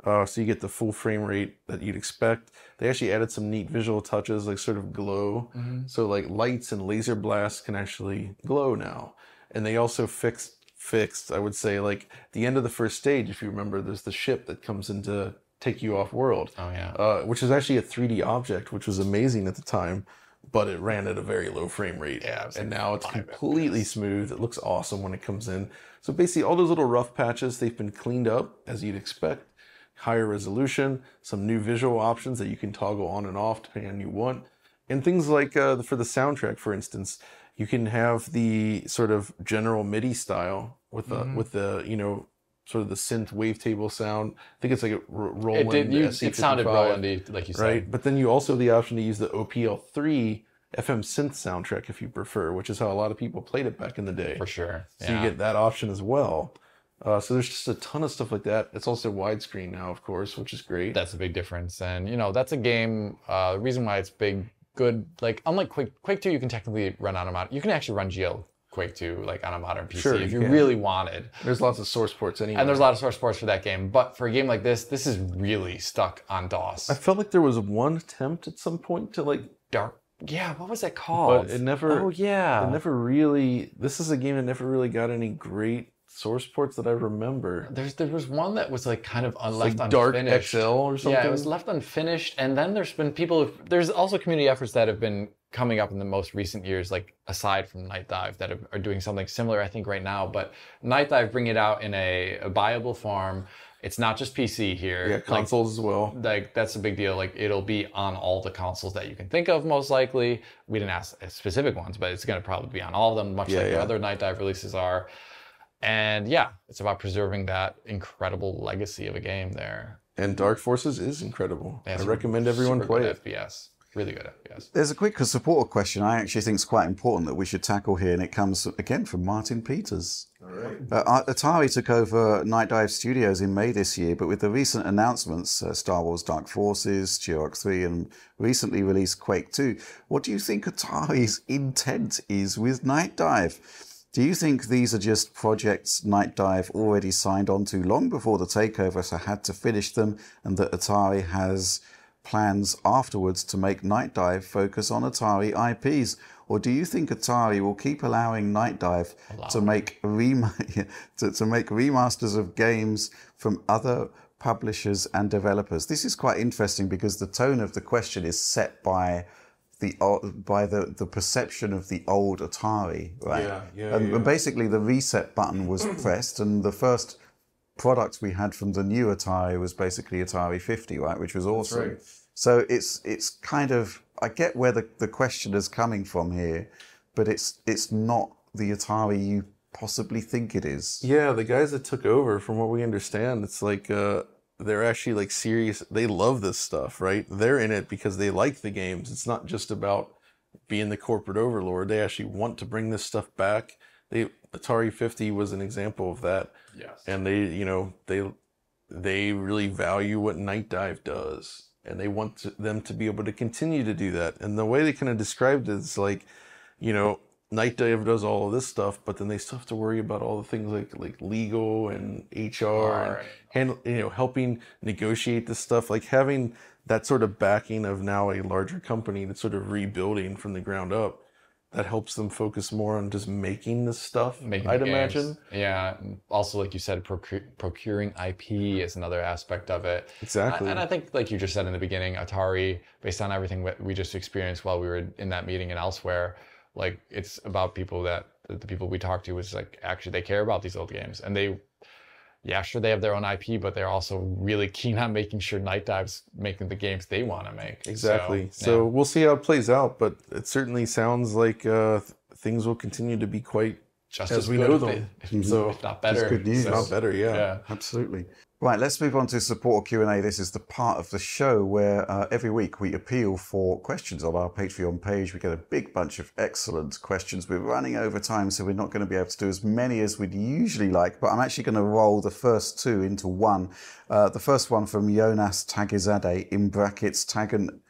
uh, so you get the full frame rate that you'd expect. They actually added some neat visual touches, like sort of glow. So like lights and laser blasts can actually glow now, and they also fixed fixed. I would say like the end of the first stage, if you remember, there's the ship that comes in to take you off world Oh yeah. uh, which is actually a 3D object, which was amazing at the time, but it ran at a very low frame rate. Yeah, was and now it's completely smooth. It looks awesome when it comes in. So basically, all those little rough patches they've been cleaned up as you'd expect. Higher resolution, some new visual options that you can toggle on and off depending on you want, and things like uh, for the soundtrack, for instance, you can have the sort of general MIDI style with the Mm-hmm. with the you know sort of the synth wavetable sound. I think it's like a R- It Roland. did. You, SC55 it sounded Rolandy, like you said. right? But then you also have the option to use the OPL3 FM synth soundtrack if you prefer, which is how a lot of people played it back in the day. For sure. So you get that option as well. Uh, so there's just a ton of stuff like that. It's also widescreen now, of course, which is great. that's a big difference. And you know, that's a game. Uh, the reason why it's big, good. Like unlike Quake, Quake Two, you can technically run on a mod. You can actually run GL Quake Two like on a modern PC Sure, if you can. really wanted. There's lots of source ports anyway. And there's a lot of source ports for that game. But for a game like this, this is really stuck on DOS. I felt like there was one attempt at some point to like, Dark. Yeah, what was that called? but it never. Oh yeah. It never really. This is a game that never really got any great source ports that I remember. There's there was one that was like kind of un- Like left Dark unfinished. XL or something. Yeah, it was left unfinished, and then there's been people. There's also community efforts that have been coming up in the most recent years, like aside from Nightdive, that are, doing something similar. I think right now, but Nightdive bring it out in a, a viable form. It's not just PC here. yeah, Like, consoles as well. like that's a big deal. Like it'll be on all the consoles that you can think of, most likely. We didn't ask specific ones, but it's going to probably be on all of them, much Yeah, like the yeah. other Nightdive releases are. And yeah, it's about preserving that incredible legacy of a game there. And Dark Forces is incredible. Yeah, I recommend everyone play it. FPS, really good FPS. There's a quick supporter question I actually think is quite important that we should tackle here, and it comes again from Martin Peters. Uh, Atari took over Nightdive Studios in May this year, but with the recent announcements, uh, Star Wars Dark Forces, Turok 3, and recently released Quake 2, what do you think Atari's intent is with Nightdive? Do you think these are just projects Nightdive already signed on to long before the takeover, so had to finish them, and that Atari has plans afterwards to make Nightdive focus on Atari IPs? Or do you think Atari will keep allowing Nightdive to make rem- *laughs* to, to make remasters of games from other publishers and developers? This is quite interesting because the tone of the question is set by the by the, the perception of the old Atari, right? Yeah, yeah, and, yeah. and basically the reset button was *clears throat* pressed, and the first product we had from the new Atari was basically Atari 50, right? Which was awesome. right. So it's it's kind of I get where the, the question is coming from here, but it's it's not the Atari you possibly think it is. Yeah, the guys that took over, from what we understand, it's like uh, they're actually like serious. They love this stuff, right? They're in it because they like the games. It's not just about being the corporate overlord. They actually want to bring this stuff back. They Atari 50 was an example of that, Yes. and they, you know, they they really value what Nightdive does, and they want to, them to be able to continue to do that. And the way they kind of described it is like, you know, Nightdive does all of this stuff, but then they still have to worry about all the things like like legal and HR and handle, you know, helping negotiate this stuff. Like having that sort of backing of now a larger company that's sort of rebuilding from the ground up. That helps them focus more on just making this stuff. Making I'd imagine. Yeah. Also, like you said, procu- procuring IP is another aspect of it. Exactly. And I think, like you just said in the beginning, Atari, based on everything that we just experienced while we were in that meeting and elsewhere, like it's about people that the people we talk to is like actually they care about these old games and they, yeah, sure they have their own IP, but they're also really *laughs* keen on making sure Nightdive's making the games they want to make. Exactly. So, So, yeah. we'll see how it plays out, but it certainly sounds like uh, things will continue to be quite just As as we know them. they- *laughs* So *laughs* if not better. good news. So, not better, yeah. yeah. Absolutely. Right, let's move on to support Q&A. This is the part of the show where uh, every week we appeal for questions on our Patreon page. We get a big bunch of excellent questions. We're running over time, so we're not going to be able to do as many as we'd usually like, but I'm actually going to roll the first two into one. Uh, the first one from Jonas Tagizade, in brackets, Tagan,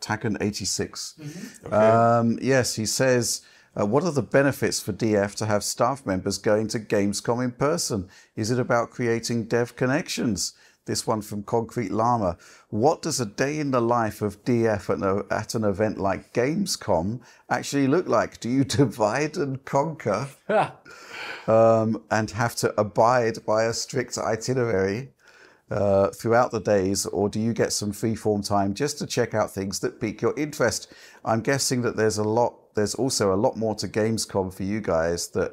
Tagan86. Um, yes, he says... Uh, what are the benefits for DF to have staff members going to Gamescom in person? Is it about creating dev connections? This one from Concrete Llama. What does a day in the life of DF at, a, at an event like Gamescom actually look like? Do you *laughs* divide and conquer um, and have to abide by a strict itinerary? uh, throughout the days, or do you get some freeform time just to check out things that pique your interest? I'm guessing that there's a lot. There's also a lot more to Gamescom for you guys that,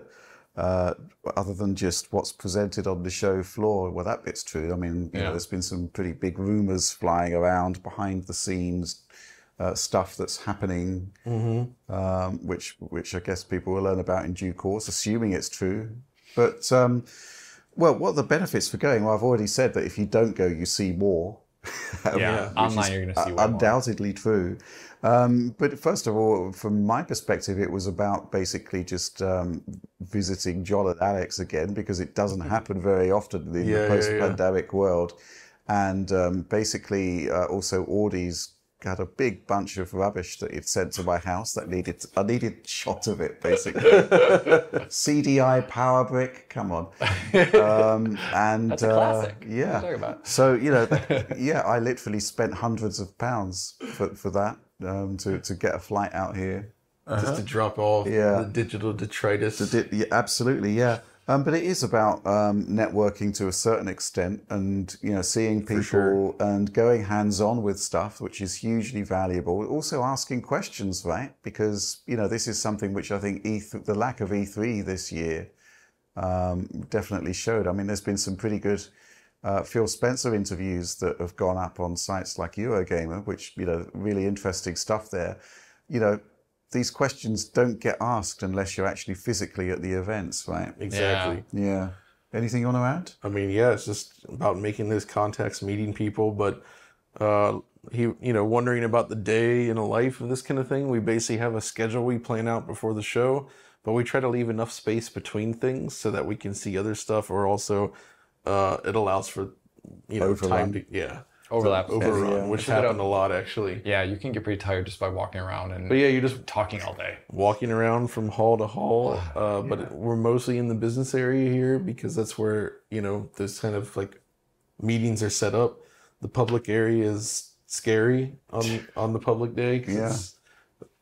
uh, other than just what's presented on the show floor. Well, that bit's true. I mean, you know, there's been some pretty big rumors flying around behind the scenes. Uh, stuff that's happening, um, which which I guess people will learn about in due course, assuming it's true. But um, well, what are the benefits for going? Well, I've already said that if you don't go, you see more. *laughs* Yeah, online you're going to see u- way more. undoubtedly true. Um, but first of all, from my perspective, it was about basically just um, visiting John and Alex again because it doesn't happen very often in Yeah, the yeah, yeah. post-pandemic world, and um, basically uh, also Audie's had a big bunch of rubbish that he'd sent to my house that needed I needed shot of it basically. *laughs* CDI power brick, come on. Um, and That's a uh, classic. What are you yeah. talking about? So you know, *laughs* yeah, I literally spent hundreds of pounds for, for that um, to to get a flight out here. just to drop off Yeah. the digital detritus. Di- yeah, absolutely, yeah. Um, but it is about um, networking to a certain extent, and you know, seeing people sure. and going hands-on with stuff, which is hugely valuable. Also asking questions, right? Because you know, this is something which I think E3, the lack of E3 this year um, definitely showed. I mean, there's been some pretty good uh, Phil Spencer interviews that have gone up on sites like Eurogamer, which you know, really interesting stuff there. You know, these questions don't get asked unless you're actually physically at the events, right? exactly. Yeah. Anything you want to add? I mean, yeah, it's just about making those contacts, meeting people, but uh, he, you know, wondering about the day in a life of this kind of thing. We basically have a schedule we plan out before the show, but we try to leave enough space between things so that we can see other stuff, or also uh, it allows for, you know, Overrun. time to yeah Overlap. overrun, Yeah. which It's a bit happened a lot actually. Yeah, you can get pretty tired just by walking around and But yeah, you're just talking all day. walking around from hall to hall. Uh, But we're mostly in the business area here because that's where you know those kind of like meetings are set up. The public area is scary on on the public day. 'cause Yeah. It's,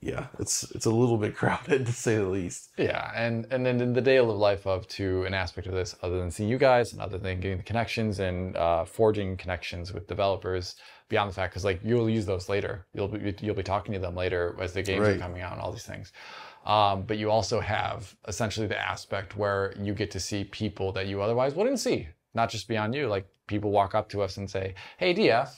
yeah, it's it's a little bit *laughs* crowded to say the least. Yeah, and and then in the day of life of to an aspect of this, other than seeing you guys and other than getting the connections and uh, forging connections with developers beyond the fact, because like you'll use those later, you'll be you'll be talking to them later as the games Right. are coming out and all these things. Um, but you also have essentially the aspect where you get to see people that you otherwise wouldn't see, not just beyond you. Like people walk up to us and say, "Hey, DF,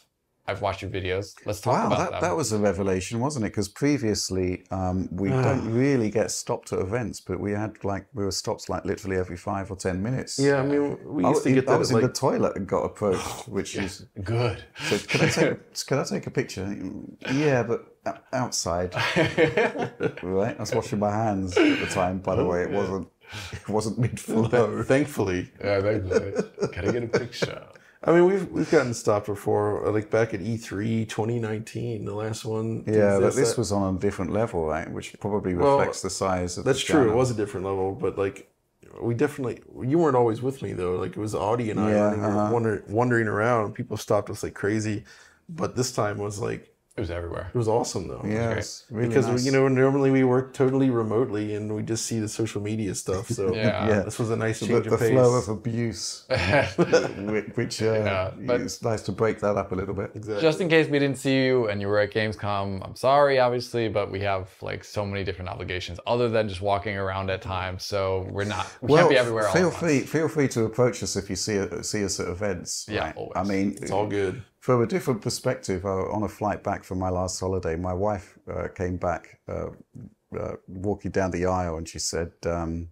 I've watched your videos. Let's talk Wow, about that, them." that was a revelation, wasn't it? Because previously um, we don't really get stopped at events, but we had like we were stopped like literally every five or ten minutes. Yeah, I mean, we I, used to was- get I that was at, in the toilet and got approached, which is good. so. Can I take? *laughs* A, can I take a picture? Yeah, but outside, *laughs* right? I was washing my hands at the time. By the way, it wasn't. It wasn't mid flow. Th- thankfully. yeah, that's Gotta get a picture. I mean, we've we've gotten stopped before, like back at E3 2019, the last one. Yeah, but this that- was on a different level, right? Which probably Well, reflects the size of That's true. It was a different level, but like we definitely you weren't always with me though. Like it was Audie and I Yeah, uh-huh. wander, wandering around. People stopped us like crazy, but this time was like It was everywhere. it was awesome though. Yeah, really Because nice. you know normally we work totally remotely and we just see the social media stuff. So *laughs* Yeah. Yeah. this was a nice change the of pace. flow of abuse, *laughs* which, which uh, Yeah, but- it's nice to break that up a little bit. exactly. Just in case we didn't see you and you were at Gamescom, I'm sorry, obviously, but we have like so many different obligations other than just walking around at times. So we're not, we can't be everywhere all feel at once. free, feel free to approach us if you see see us at events. Yeah, right? always. I mean, it's all good. From a different perspective, uh, on a flight back from my last holiday, my wife uh, came back uh, uh, walking down the aisle and she said, um,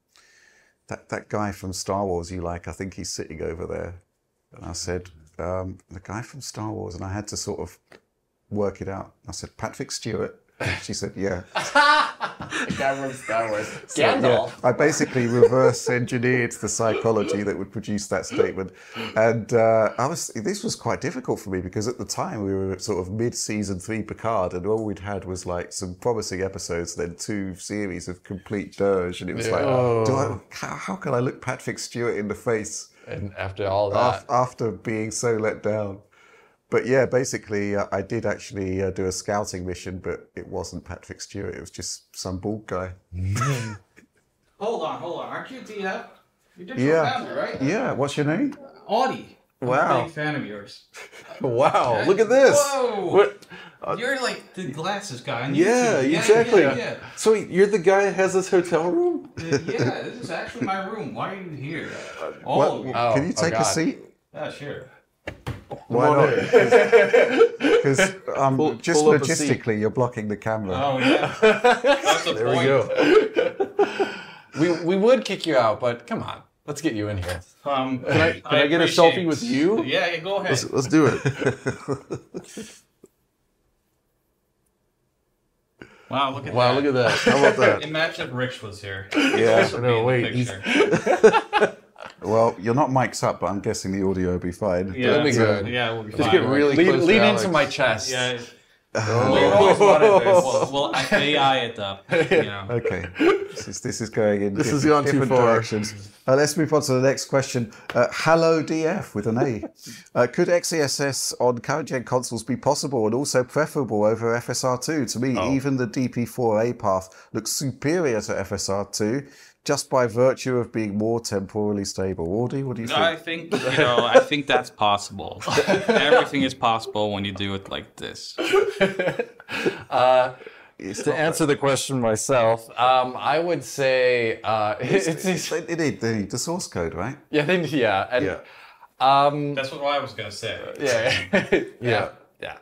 that, that guy from Star Wars you like, I think he's sitting over there. And I said, um, the guy from Star Wars. And I had to sort of work it out. I said, Patrick Stewart. She said, yeah. Guy from Star Wars. Gandalf. I basically reverse engineered the psychology that would produce that statement, and uh, I was. This was quite difficult for me because at the time we were sort of mid-season three Picard, and all we'd had was like some promising episodes, then two series of complete dirge, and it was like, do I, how, how can I look Patrick Stewart in the face And after all that, af- after being so let down? But yeah, basically, uh, I did actually uh, do a scouting mission, but it wasn't Patrick Stewart. It was just some bald guy. *laughs* Hold on, hold on. Aren't you DF? You're digital Yeah. family, right? Yeah, what's your name? Audie. I'm Wow. a big fan of yours. *laughs* Wow, look at this. Whoa! What? You're like the glasses guy on Yeah, YouTube. exactly. Yeah, yeah, So you're the guy that has this hotel room? yeah. Uh, this is actually my room. Why are you here? All What- of you. Oh, Can you oh take a seat? Yeah, sure. Why on not? Because *laughs* um, Pull- just pull up a seat. logistically, you're blocking the camera. Oh yeah. *laughs* That's the There point. we go. we, we would kick you out, but come on. Let's get you in here. Um, Can I, can I, get a appreciate- selfie with you? *laughs* Yeah, yeah, go ahead. Let's, let's do it. Wow, look at Wow, that. Wow, look at that. How about that? Imagine if Rich was here. Yeah. Also I be know, in the wait, he's- picture. Well, you're not mic'd up, but I'm guessing the audio will be fine. Yeah, That'd be good. Yeah, we'll be Just fine. get really Lean, close to lean Alex. into my chest. Yeah. Oh. We always wanted this. We'll, we'll AI it up. You know. Okay. This is, this is going in This has different, gone too different far. directions. Uh, let's move on to the next question. Uh, Hello DF with an A. Uh, could XeSS on current gen consoles be possible and also preferable over FSR2? To me, Oh. even the DP4A path looks superior to FSR2 just by virtue of being more temporally stable. Audie, what do you think? I think you know. I think that's possible. *laughs* Everything is possible when you do it like this. *laughs* It's To answer the question myself, um, I would say uh, *laughs* it's, it's, They, they need, they need the source code, right? yeah, they, yeah, and, Yeah. Um, That's what I was gonna say. yeah, yeah, yeah.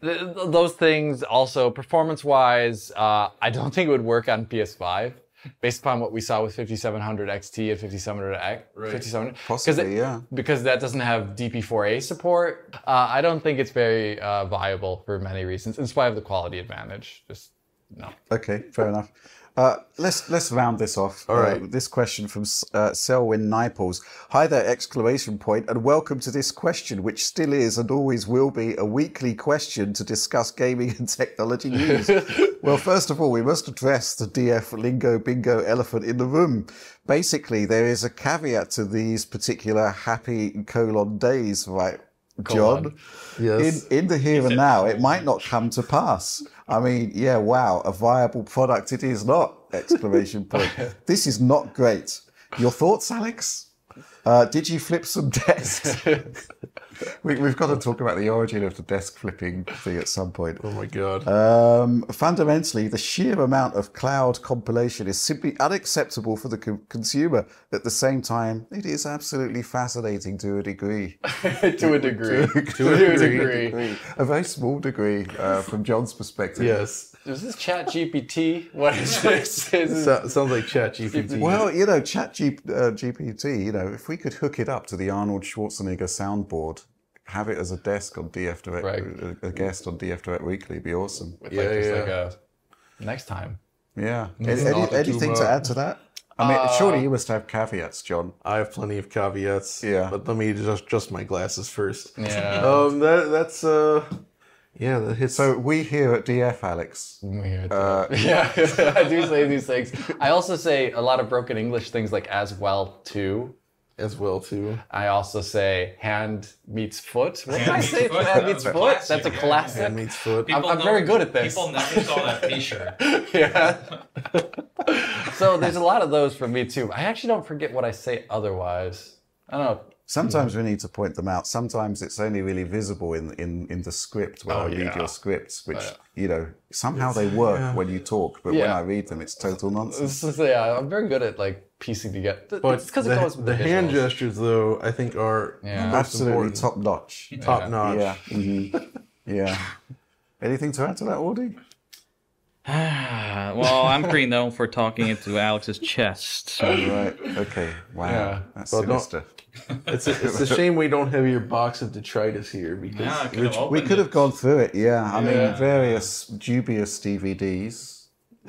Th- th- those things also performance-wise, uh, I don't think it would work on PS5 based upon what we saw with 5700 XT and 5700 X, 5700. 'cause Possibly, it- yeah. Because that doesn't have DP4A support. Uh, I don't think it's very uh, viable for many reasons, in spite of the quality advantage. Just no. Okay, fair enough. Uh, let's let's round this off. All right. this question from uh, Selwyn Niples. Hi there! Exclamation point! And welcome to this question, which still is and always will be a weekly question to discuss gaming and technology news. *laughs* well, first of all, we must address the DF lingo bingo elephant in the room. Basically, there is a caveat to these particular happy colon days, right, John? Yes. In in the here and now, it might not come to pass. I mean, yeah, wow, a viable product it is not! Exclamation *laughs* point. this is not great. Your thoughts, Alex? Uh, did you flip some desks? *laughs* we, we've got to talk about the origin of the desk flipping thing at some point. oh my god. Um, fundamentally, the sheer amount of cloud compilation is simply unacceptable for the co- consumer. At the same time, it is absolutely fascinating to a degree. *laughs* to a degree. *laughs* To a degree. A very small degree uh, from John's perspective. yes. Is this Chat GPT? *laughs* What is this? Is So, sounds like Chat GPT. Well, you know, Chat G- uh, GPT, you know, if we could hook it up to the Arnold Schwarzenegger soundboard, have it as a desk on DF Direct, Right. a, a guest on DF Direct Weekly, it'd be awesome. With Yeah, like, just yeah. like a next time. Yeah. It's Any, anything to add to that? I mean, surely you must have caveats, John. I have plenty of caveats. Yeah. But let me just adjust my glasses first. Yeah. *laughs* Um. That that's uh. Yeah. That hits. So we here at DF, Alex, Weird. Uh, *laughs* yeah, I do say these things. I also say a lot of broken English things like as well too. as well too. I also say hand meets foot. What did I say? foot, Hand meets foot. classic, That's a yeah, classic. Hand meets foot. I'm- I'm very good at this. People never saw that T-shirt. *laughs* yeah. *laughs* so there's a lot of those for me too. I actually don't forget what I say otherwise. I don't know. Sometimes we need to point them out. Sometimes it's only really visible in in, in the script when Oh, I read yeah. your scripts, which you know somehow they work yeah. when you talk, but when I read them, it's total nonsense. This is, yeah, I'm very good at like piecing together. But it's because the, it goes with the the, hand gestures, though, I think are Yeah. Absolutely top notch. top notch. Yeah. mhm. Yeah. *laughs* Anything to add to that, Audie? *sighs* well, I'm pretty known for talking into Alex's chest. So. Right. Okay. Wow. Yeah. That's Well, don't- sinister. It's a, it's a shame we don't have your box of detritus here because Yeah, could Rich- We could have gone through it. Yeah. I Yeah. mean, various dubious DVDs.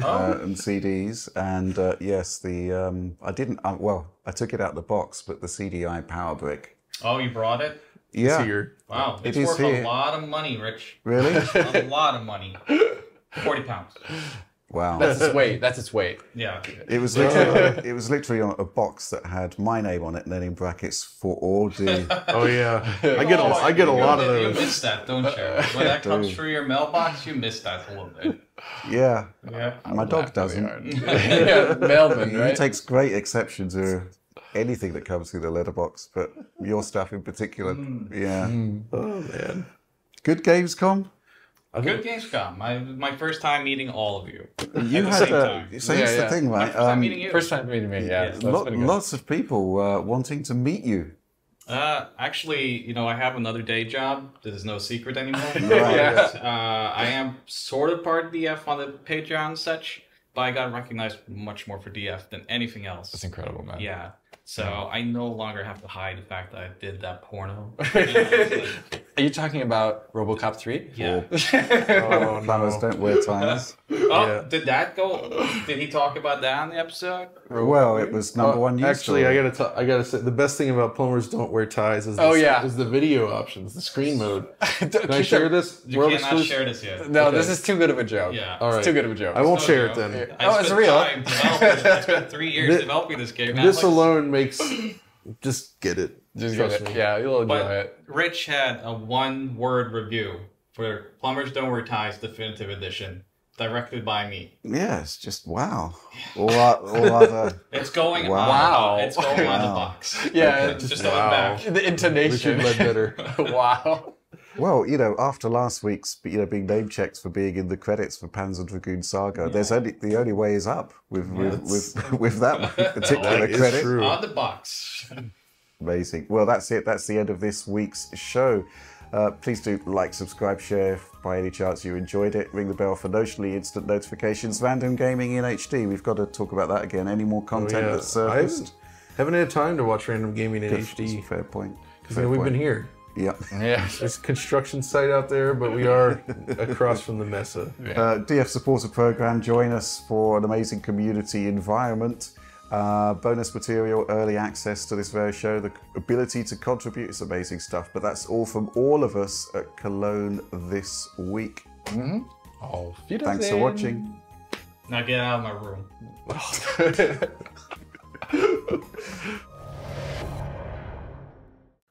Uh, and CDs, and uh, yes, the um, I didn't. Uh, well, I took it out of the box, but the CD-i power brick. Oh, you brought it? Yeah, here. Wow, It it's is worth here. a lot of money, Rich. really? a lot of money. *laughs* Forty pounds. Wow. That's its weight. That's its weight. Yeah. It was *laughs* literally it was literally on a box that had my name on it, and then in brackets for Audie. *laughs* Oh yeah, I get a, oh, I get a lot of those. You those. miss that, don't you? When that *laughs* comes through your mailbox, you miss that a little bit. yeah, Yeah. my dog doesn't. yeah, mailman, He takes great exception to anything that comes through the letterbox, but your stuff in particular. Mm. Yeah. Oh man, Good Gamescom. Good Gamescom. My my first time meeting all of you. You the had same a, time. so Yeah, here's yeah. the thing, My right? first time Um, meeting you. First time meeting me, yeah. Yeah. so lo- lots of people uh, wanting to meet you. Uh, actually, you know, I have another day job. This is no secret anymore. *laughs* Yeah. Uh, I am sort of part of DF on the Patreon and such, but I got recognized much more for DF than anything else. That's incredible, man. Yeah. So I no longer have to hide the fact that I did that porno. *laughs* *laughs* Are you talking about RoboCop 3? yeah. oh Plumbers *laughs* oh, no. don't wear ties. Oh, Yeah. did that go? Did he talk about that on the episode? well, it was number Oh, one news Actually, story. I gotta t- I gotta say the best thing about plumbers don't wear ties is the, Oh, yeah. is the video options, the screen *laughs* mode. Can Can I share this? You World cannot exclusive? share this yet. No, Okay. this is too good of a joke. Yeah. All It's right. too good of a joke. I won't No share it then. I Oh, it's real. time developing- I spent three years Thi- developing this game. This Alex. alone makes just get it. Just get it. me. Yeah, you'll enjoy But it. Rich had a one-word review for Plumbers Don't Wear Ties Definitive Edition, directed by me. yeah, it's just wow. All, o- all other. *laughs* It's going Wow. on. It's going on the box. *laughs* Yeah, Just just on the Wow. back. the Richard intonation. Ledbetter. *laughs* wow. Well, you know, after last week's, you know, being name checked for being in the credits for Panzer Dragoon Saga, there's only the only way is up with with with, with that particular That is credit. true. On the box. Amazing. Well, that's it. That's the end of this week's show. Uh, please do like, subscribe, share if by any chance you enjoyed it. Ring the bell for notionally instant notifications. Random Gaming in HD. We've got to talk about that again. Any more content Oh, yeah. that's I haven't, haven't had time to watch random gaming in That's a HD. Fair point. Because Fair we've point. been here. Yeah. Yeah. *laughs* There's a construction site out there, but we are *laughs* across from the Messe. Uh, DF Supporter Program. Join us for an amazing community environment. Uh, bonus material, early access to this very show, the ability to contribute, it's amazing stuff. But that's all from all of us at Cologne this week. Mm-hmm. Oh, Thanks for watching. Now get out of my room. *laughs*